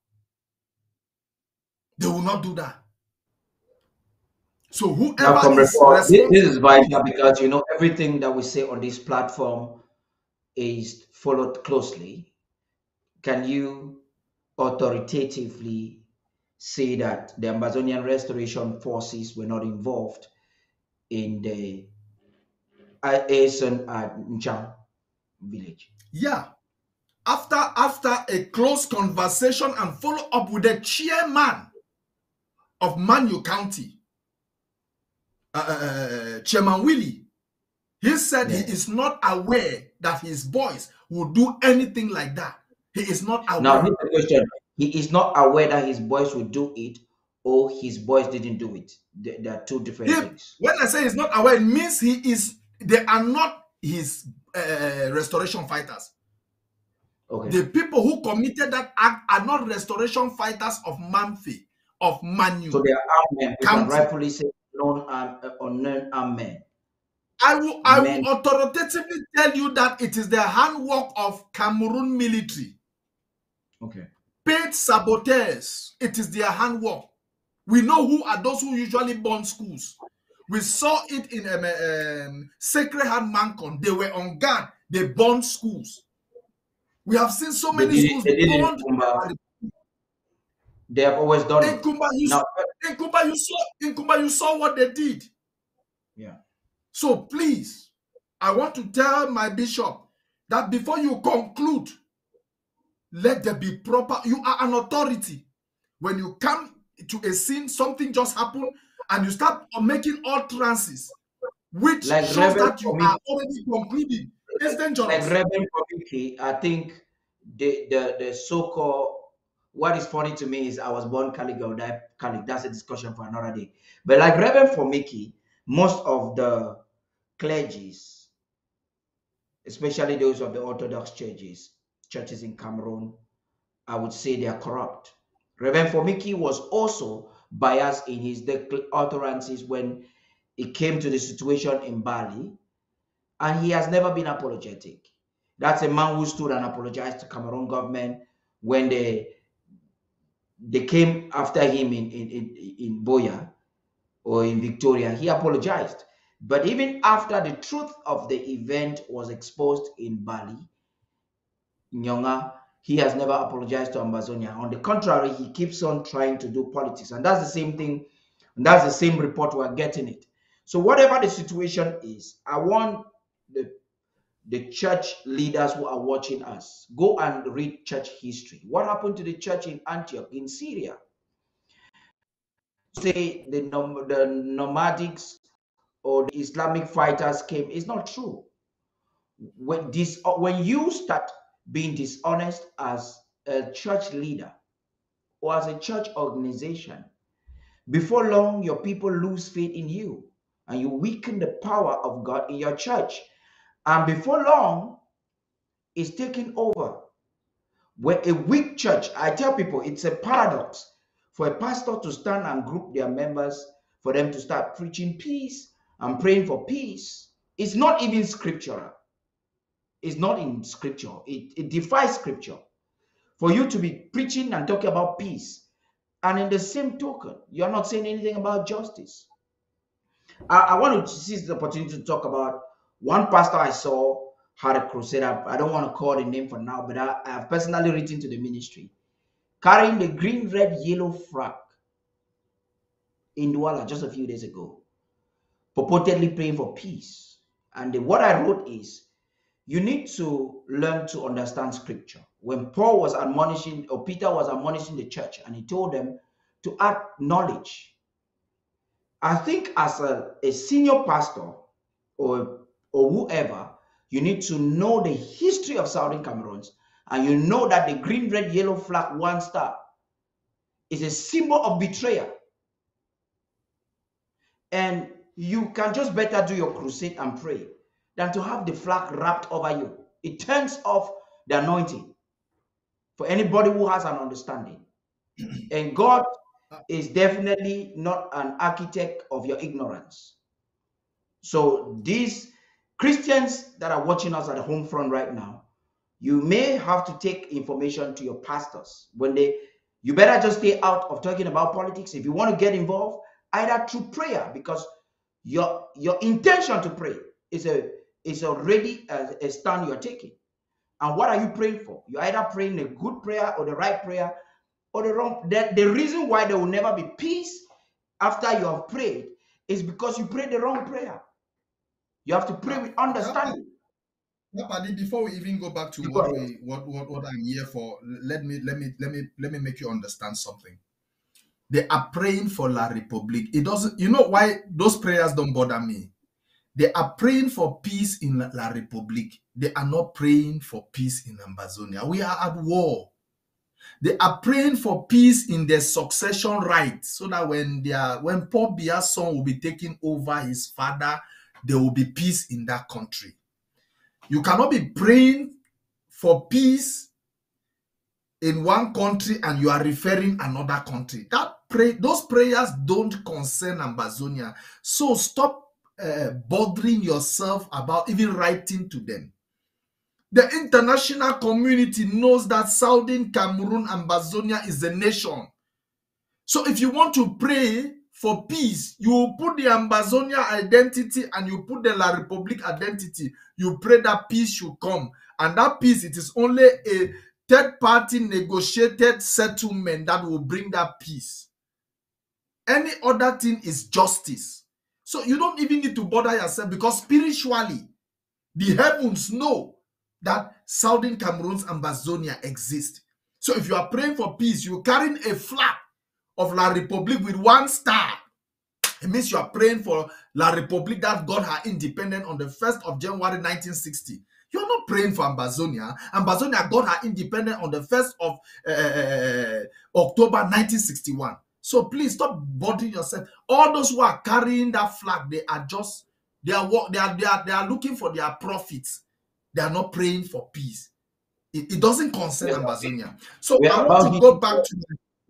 They will not do that. So whoever is report, this, responsible, this is vital because you know everything that we say on this platform is followed closely. Can you authoritatively say that the Ambazonian Restoration Forces were not involved in the Aeson at Nchang village? yeah, after after a close conversation and follow up with the chairman of Manyu County, uh, uh, Chairman Willie, he said he is not aware that his boys would do anything like that. He is not aware. Now, here's the question: He is not aware that his boys would do it, or his boys didn't do it. There, are two different If- things. when I say he's not aware, it means he is. They are not his uh, restoration fighters. Okay. The people who committed that act are not restoration fighters of Mamfe, of Manyu. So they are armed men. We can rightfully say known armed, uh, armed men. I will, I will authoritatively tell you that it is the handwork of Cameroon military. Okay. Paid saboteurs. It is their handwork. We know who are those who usually burn schools. We saw it in um, um, Sacred Heart Mancon. They were on guard. They burned schools. We have seen so many did it- schools they did burned. They have always done In it. Kumba, you Now, saw, in Kumba, you saw, in Kumba, you saw what they did. Yeah. So please, I want to tell my bishop that before you conclude, let there be proper. You are an authority. When you come to a scene, something just happened, and you start making utterances, which Like shows Reverend that you are already concluding. It's dangerous. like Reverend I think the the the so-called what is funny to me is I was born Catholic or die Catholic. That's a discussion for another day. But like Reverend Formiki, most of the clergies, especially those of the Orthodox churches, churches in Cameroon, I would say they are corrupt. Reverend Formiki was also biased in his utterances when it came to the situation in Bali, and he has never been apologetic. That's a man who stood and apologized to Cameroon government when they they came after him in in in, in Buea. or in Victoria, he apologized. But even after the truth of the event was exposed in Bali, Nyonga, he has never apologized to Ambazonia. On the contrary, he keeps on trying to do politics. And that's the same thing. And that's the same report we're getting it. So whatever the situation is, I want the the church leaders who are watching us go and read church history. What happened to the church in Antioch in Syria? Say the nom- the nomadics or the Islamic fighters came. It's not true. When this when you start being dishonest as a church leader or as a church organization, before long your people lose faith in you and you weaken the power of God in your church. And before long, it's taking over. When a weak church, I tell people it's a paradox for a pastor to stand and group their members for them to start preaching peace and praying for peace. It's not even scriptural. It's not in scripture. It, it defies scripture. For you to be preaching and talking about peace, and in the same token, you're not saying anything about justice. I, I want to seize the opportunity to talk about one pastor I saw had a crusade. I don't want to call the name for now, but I, I have personally written to the ministry carrying the green, red, yellow flag in Douala just a few days ago, purportedly praying for peace. And the, what I wrote is you need to learn to understand scripture. When Paul was admonishing, or Peter was admonishing the church, and he told them to add knowledge. I think as a, a senior pastor or, or whoever, you need to know the history of Southern Cameroons, and you know that the green, red, yellow flag, one star, is a symbol of betrayal. And you can just better do your crusade and pray than to have the flag wrapped over you. It turns off the anointing for anybody who has an understanding. and God is definitely not an architect of your ignorance. So these Christians that are watching us at the home front right now, you may have to take information to your pastors when they you better just stay out of talking about politics if you want to get involved either through prayer because your your intention to pray is a is already a, a stand you're taking. And what are you praying for? You're either praying a good prayer or the right prayer or the wrong. The, the reason why there will never be peace after you have prayed is because you prayed the wrong prayer. You have to pray with understanding. Padi, before we even go back to what we what, what what I'm here for, let me let me let me let me make you understand something. They are praying for La Republique. It doesn't, you know why those prayers don't bother me? They are praying for peace in La Republique. They are not praying for peace in Ambazonia. We are at war. They are praying for peace in their succession right, so that when they are, when Paul Biya's son will be taking over his father, there will be peace in that country. You cannot be praying for peace in one country and you are referring another country. That pray, those prayers don't concern Ambazonia. So stop uh, bothering yourself about even writing to them. The international community knows that Southern Cameroon Ambazonia is a nation. So if you want to pray for peace, you put the Ambazonia identity and you put the La Republique identity. You pray that peace should come. And that peace, it is only a third party negotiated settlement that will bring that peace. Any other thing is justice. So you don't even need to bother yourself because spiritually, the heavens know that Southern Cameroon's Ambazonia exist. So if you are praying for peace, you're carrying a flag of La Republique with one star. It means you are praying for La Republique that got her independence on the 1st of January 1960. You're not praying for Ambazonia. Ambazonia got her independence on the 1st of uh, October 1961. So please stop bothering yourself. All those who are carrying that flag, they are just they are they are they are, they are looking for their profits. They are not praying for peace. It, it doesn't concern yeah, Ambazonia. So I want to go back to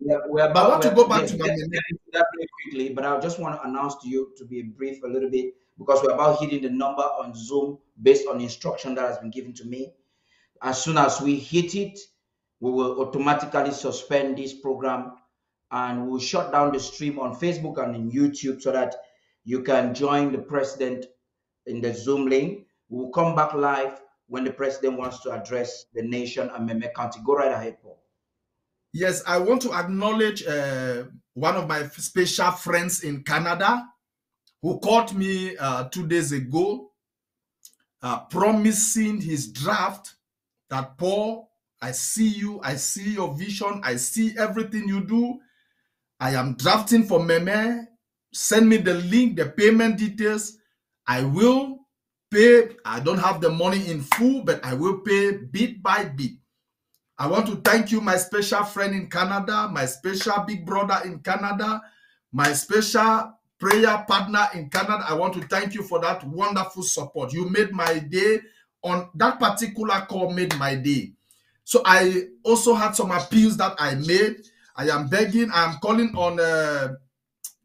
yeah, we're about, I want to go back to my that very quickly, but I just want to announce to you to be brief a little bit because we're about hitting the number on Zoom based on instruction that has been given to me. As soon as we hit it, we will automatically suspend this program and we'll shut down the stream on Facebook and in YouTube so that you can join the president in the Zoom link. We'll come back live when the president wants to address the nation and Meme County. Go right ahead, Paul. Yes, I want to acknowledge uh, one of my special friends in Canada who called me uh, two days ago, uh, promising his draft that Paul, I see you, I see your vision, I see everything you do. I am drafting for Meme. Send me the link, the payment details. I will pay. I don't have the money in full, but I will pay bit by bit. I want to thank you, my special friend in Canada, my special big brother in Canada, my special prayer partner in Canada. I want to thank you for that wonderful support. You made my day on that particular call, made my day. So I also had some appeals that I made. I am begging, I am calling on, uh,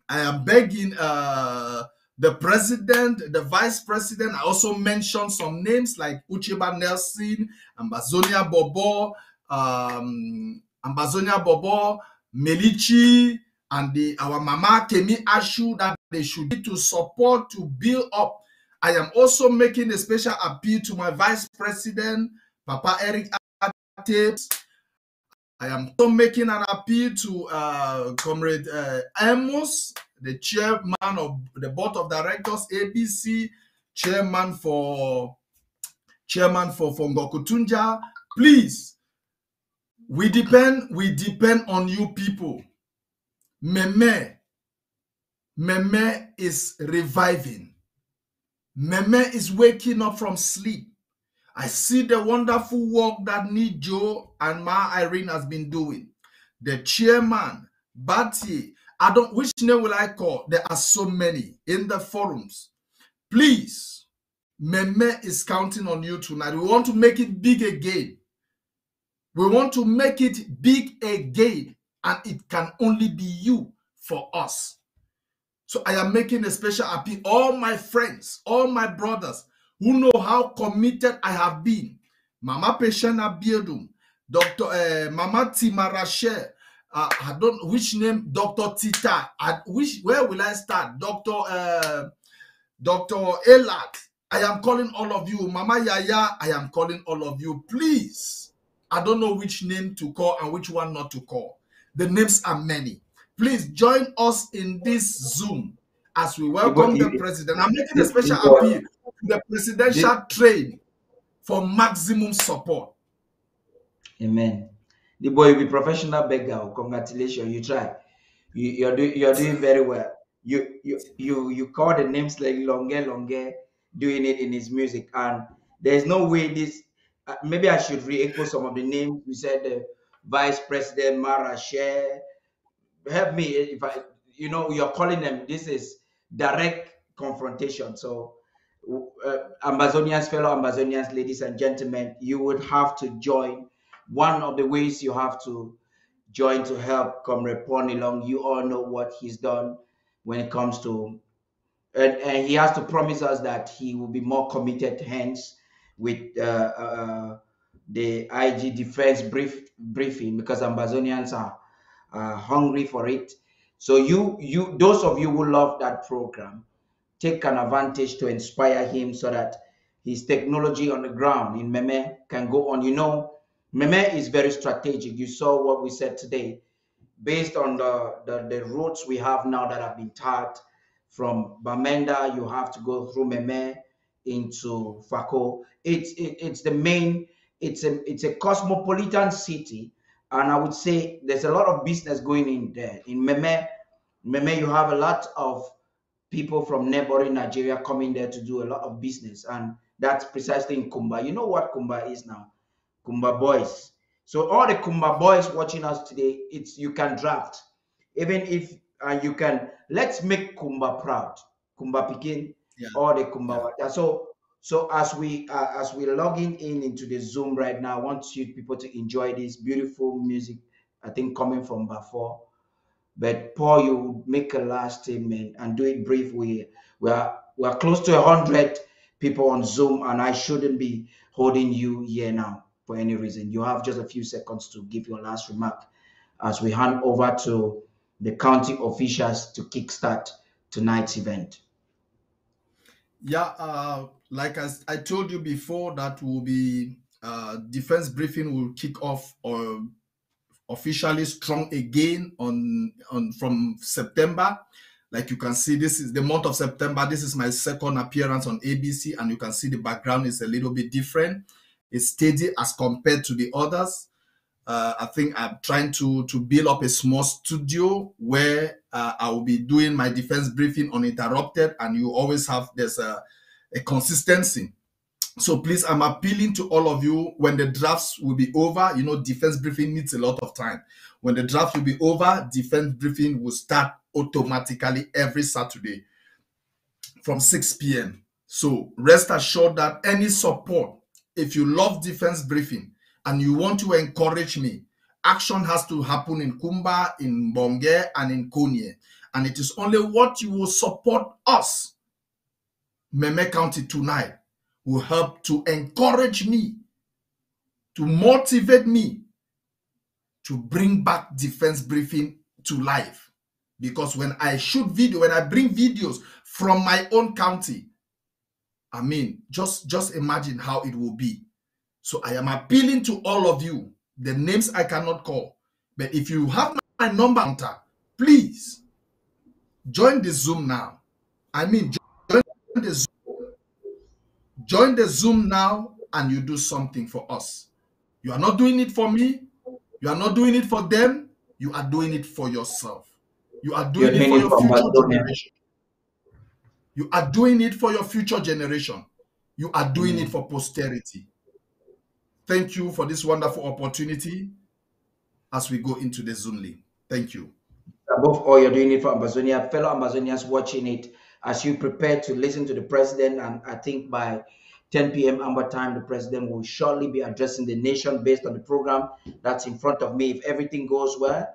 I am begging uh, the president, the vice president. I also mentioned some names like Uchiba Nelson, Ambazonia Bobo, um, Ambazonia Bobo, Melichi, and the, our Mama Kemi Ashu that they should need to support to build up. I am also making a special appeal to my vice president, Papa Eric Tapes. I am making an appeal to uh, Comrade uh, Amos, the chairman of the board of directors, ABC, chairman for chairman for Fongo Kutunja. Please, we depend, we depend on you people. Meme, Meme is reviving. Meme is waking up from sleep. I see the wonderful work that Nijo and Ma Irene has been doing. The chairman, Bati, I don't, which name will I call? There are so many in the forums. Please, Meme is counting on you tonight. We want to make it big again. We want to make it big again, and it can only be you for us. So I am making a special appeal. All my friends, all my brothers who know how committed I have been. Mama Peshana Biodum, Dr. Uh, Mama Timarashe, uh, I don't which name, Dr. Tita. At which where will I start? Dr. Uh, Dr. Elad. I am calling all of you. Mama Yaya, I am calling all of you. Please. I don't know which name to call and which one not to call. The names are many. Please join us in this Zoom as we welcome the president. I'm making a special appeal the presidential train for maximum support. Amen. The boy will be professional beggar. Congratulations, you try. You, you're doing you're doing very well. You you you you call the names like Longe Longe, doing it in his music, and there's no way this. Uh, maybe I should re-echo some of the names. You said the Vice President Mara Share. Help me if I, you know, you're calling them. This is direct confrontation. So, uh, Ambazonians, fellow Ambazonians, ladies and gentlemen, you would have to join. One of the ways you have to join to help Comrade Ponilong, you all know what he's done when it comes to, and, and he has to promise us that he will be more committed, hence, with uh, uh, the IG defense brief briefing because Ambazonians are uh, hungry for it. So you, you, those of you who love that program, take an advantage to inspire him so that his technology on the ground in Meme can go on. You know, Meme is very strategic. You saw what we said today, based on the, the, the routes we have now that have been tagged from Bamenda, you have to go through Meme into Fako. It's it, it's the main. It's a it's a cosmopolitan city and I would say there's a lot of business going in there. In Meme, Meme, you have a lot of people from neighboring Nigeria coming there to do a lot of business, and that's precisely in Kumba. You know what Kumba is now? Kumba boys. So all the Kumba boys watching us today, it's you can draft, even if uh, you can. Let's make Kumba proud. Kumba Pekin, yeah. all the Kumba. Yeah. So so as we uh, as we're logging in into the Zoom right now, I want you people to enjoy this beautiful music. I think coming from Bafor. But Paul, you make a last statement and do it brief. We are we are close to hundred people on Zoom, and I shouldn't be holding you here now for any reason. You have just a few seconds to give your last remark as we hand over to the county officials to kickstart tonight's event? Yeah, uh, like as I told you before, that will be uh, defense briefing will kick off or officially strong again on on from September. Like you can see, this is the month of September. This is my second appearance on ABC, and you can see the background is a little bit different. It's steady as compared to the others. Uh, I think I'm trying to to build up a small studio where uh, I will be doing my defense briefing uninterrupted, and you always have there's a, a consistency. So please, I'm appealing to all of you when the drafts will be over. You know, defense briefing needs a lot of time. When the draft will be over, defense briefing will start automatically every Saturday from 6 p.m. So rest assured that any support, if you love defense briefing and you want to encourage me, action has to happen in Kumba, in Mbonge, and in Konye. And it is only what you will support us, Meme County tonight, will help to encourage me, to motivate me to bring back defense briefing to life. Because when I shoot video, when I bring videos from my own county, I mean, just, just imagine how it will be. So I am appealing to all of you, the names I cannot call. But if you have my number, please join the Zoom now. I mean, join the Zoom. Join the Zoom now and you do something for us. You are not doing it for me. You are not doing it for them. You are doing it for yourself. You are doing You're it for your future generation. You are doing it for your future generation. You are doing it mm. for posterity. Thank you for this wonderful opportunity as we go into the Zoom link. Thank you. Above all, you're doing it for Ambazonia, fellow Ambazonians watching it as you prepare to listen to the president. And I think by 10 p.m. Amba time, the president will shortly be addressing the nation based on the program that's in front of me. If everything goes well,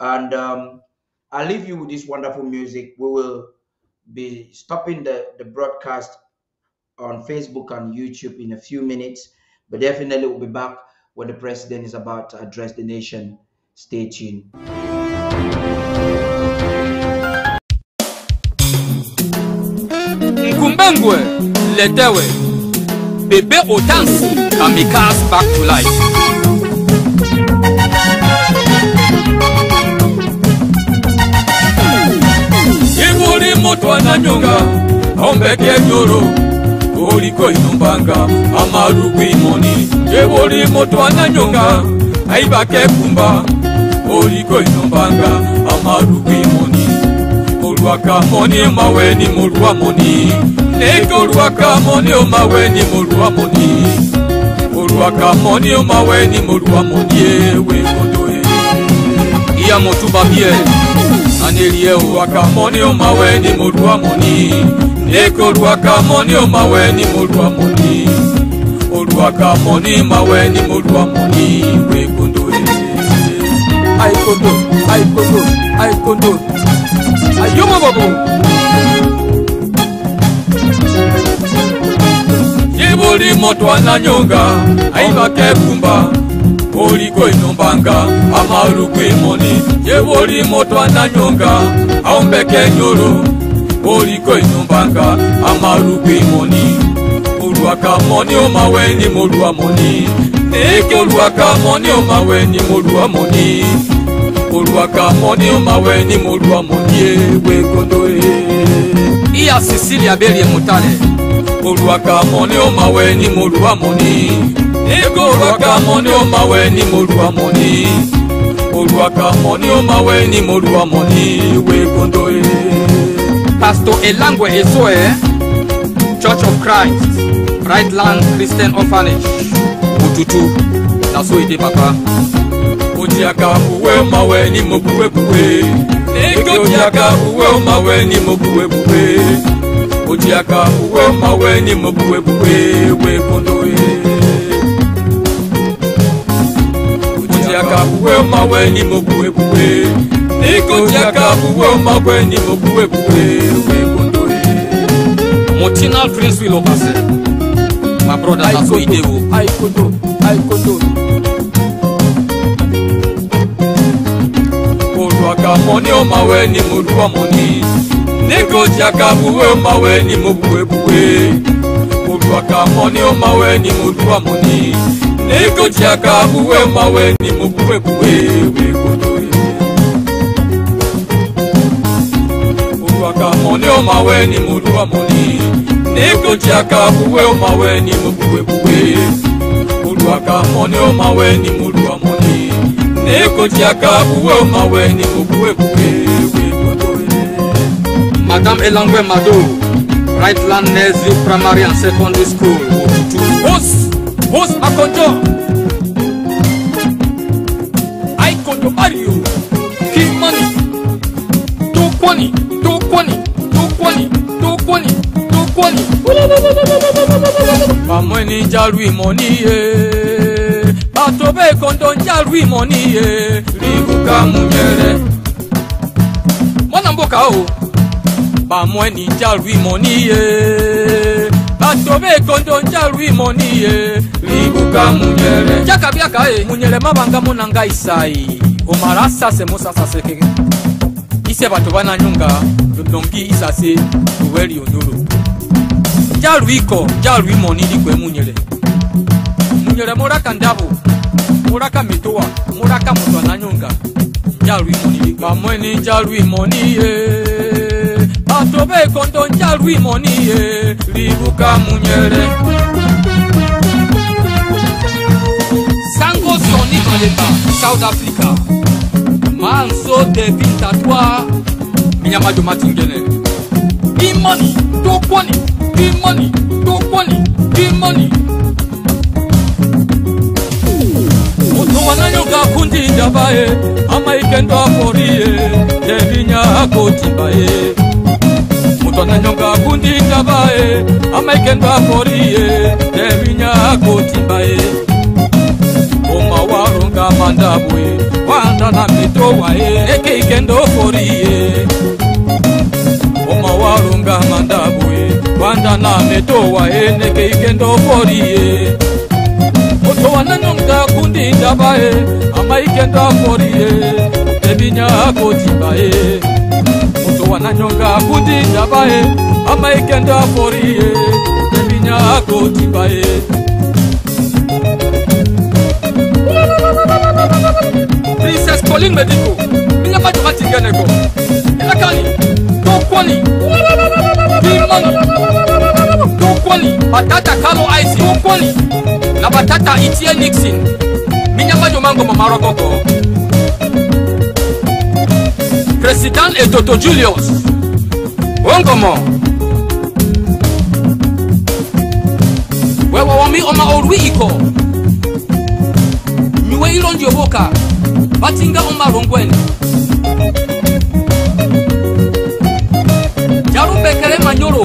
and um, I'll leave you with this wonderful music. We will be stopping the, the broadcast on Facebook and YouTube in a few minutes, but definitely we'll be back when the president is about to address the nation. Stay tuned. Nkumbengwe, Letewe, Bebe Otansi, Kamikaze back to life. Iburi moto ananyonga, ombeke nyoro, oliko inumbanga, amarugu imoni. Iburi moto ananyonga, aibake kumba, oliko inumbanga, amarugu imoni. Olwaka moni maweni mulwa moni, Eke Olúwaka mo ní o máa wẹ̀ ni mo lu amòní. Olúwaka mo ní o máa wẹ̀ ni mo lu amòní ewé kodo ye. Ìyá mo tún bá bí ẹ. Aneri ẹ o máa ni mo lu amòní. Eke Olúwaka mo ní o máa wẹ̀ ni mo lu amòní. Olúwaka mo ní máa wẹ̀ ni mo lu amòní ewé kodo ye. Àìkòdò àìkòdò àìkòdò àyọ̀mọ̀ bọ̀bọ̀. mulimo twananyonga aiva kefumba oliko inombanga amaulu kwimoni ye bolimo twananyonga aumbeke nyolo oliko inombanga amaulu kwimoni olwakamoni omaweni molwamoni eke olwakamoni omaweni molwamoni oluwaka moni omawe ni moluwa modie wekondo e. Iya sisili abelie mutale oluwaka moni omawe ni moluwa moni ego oluwaka moni omawe ni moluwa moni oluwaka moni omawe ni moluwa moni wekondo e. Pasto elangwe ezoe eh? church of christ brightland christian orphanage otutu na so ede papa. Ojiaka, uwe mawe ni mo buwe buwe eke otiaka uwe mawe ni mo buwe buwe otiaka uwe mawe ni mo buwe buwe we kondo ye otiaka uwe mawe ni mo buwe buwe eke otiaka uwe mawe ni mo buwe buwe we kondo ye motinal prince will obase my brother na so e dey o. aikodo aikodo. mo ní o ma màwé ni mo dúró mo ní. Nígbò tí a ka buwé o màwé ni mo buwe. buwé. Mo dúró ka mo ní o màwé ni mo dúró mo ní. Nígbò tí a ka buwé o màwé ni mo buwe. buwé wé kodo yé. Mo dúró ka mo ní o màwé ni mo dúró mo ní. Nígbò tí a ka buwé o màwé ni mo buwe. buwé. Mo dúró ka mo ní o màwé ni mo dúró n'ekotiaka uwe mawe ni okuwe madame elangwe mado rightland nes youth primary and secondary school otutu hos hos akojo aikojo ario kimani tokwani tokwani tokwani tokwani tokwani mamwe ni Jaru, imoni ye. Eh tobe kondo njalwi moni ye ribuka munyere mwana mboka o. Bamweni njalwi moni ye batobe kondo njalwi moni ye ribuka munyere chakabyaka e. Munyere mabanga muna ngai sai omara sase musasaseke ise bato bananyunga ndongi isase tuweli onyolo njalwi iko njalwi moni likwe munyere munyere moraka ndabo muraka mitowa muraka muto ananyunga njalwi moni bamwe ni njalwi moniye bato bekondo njalwi moniye libuka munyele sango soni maleba south africa. Manso devin tatwa minyamajo matingene imoni tokwoni imoni tokwoni imoni mwananyuka kundinja baye amaikendwa forie dedinya kotimbaye mutwananyonga kundinja baye amaikendwa forie dedinya kotimbaye omawaronga mandabwe wanda na mitowaye ekeikendo forie omawaronga mandabwe wanda na mitowaye nekeikendo forie otowananyonga kundindabaye amaikenda foriye evinyakotibaye moto wananyonga kundindabaye amaikenda foriye evinyakotibaye princess pauline medico minga batoka tingeneko elakani tokoni dimani Kunkoli, Batata Kalo IC Kunkoli na Batata Itie Nixon. Minyamba Jomango Mama Rokoko. President Etoto Julius. Ongomo. Wewe wami oma orwi iko. Miwe ilonji oboka Batinga oma rongweni. Jaru bekere manyoro.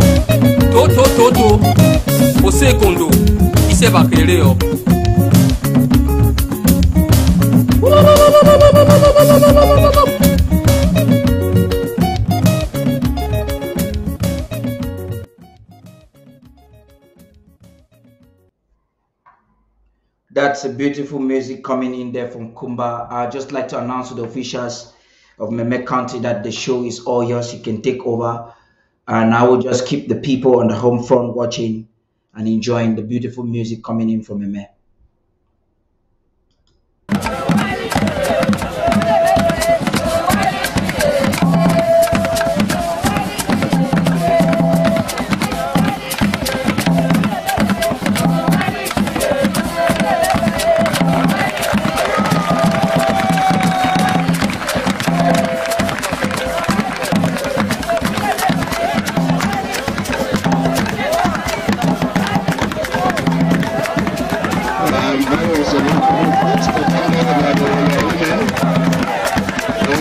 That's a beautiful music coming in there from Kumba. I'd just like to announce to the officials of Meme County that the show is all yours. You can take over. And I will just keep the people on the home front watching and enjoying the beautiful music coming in from Meme.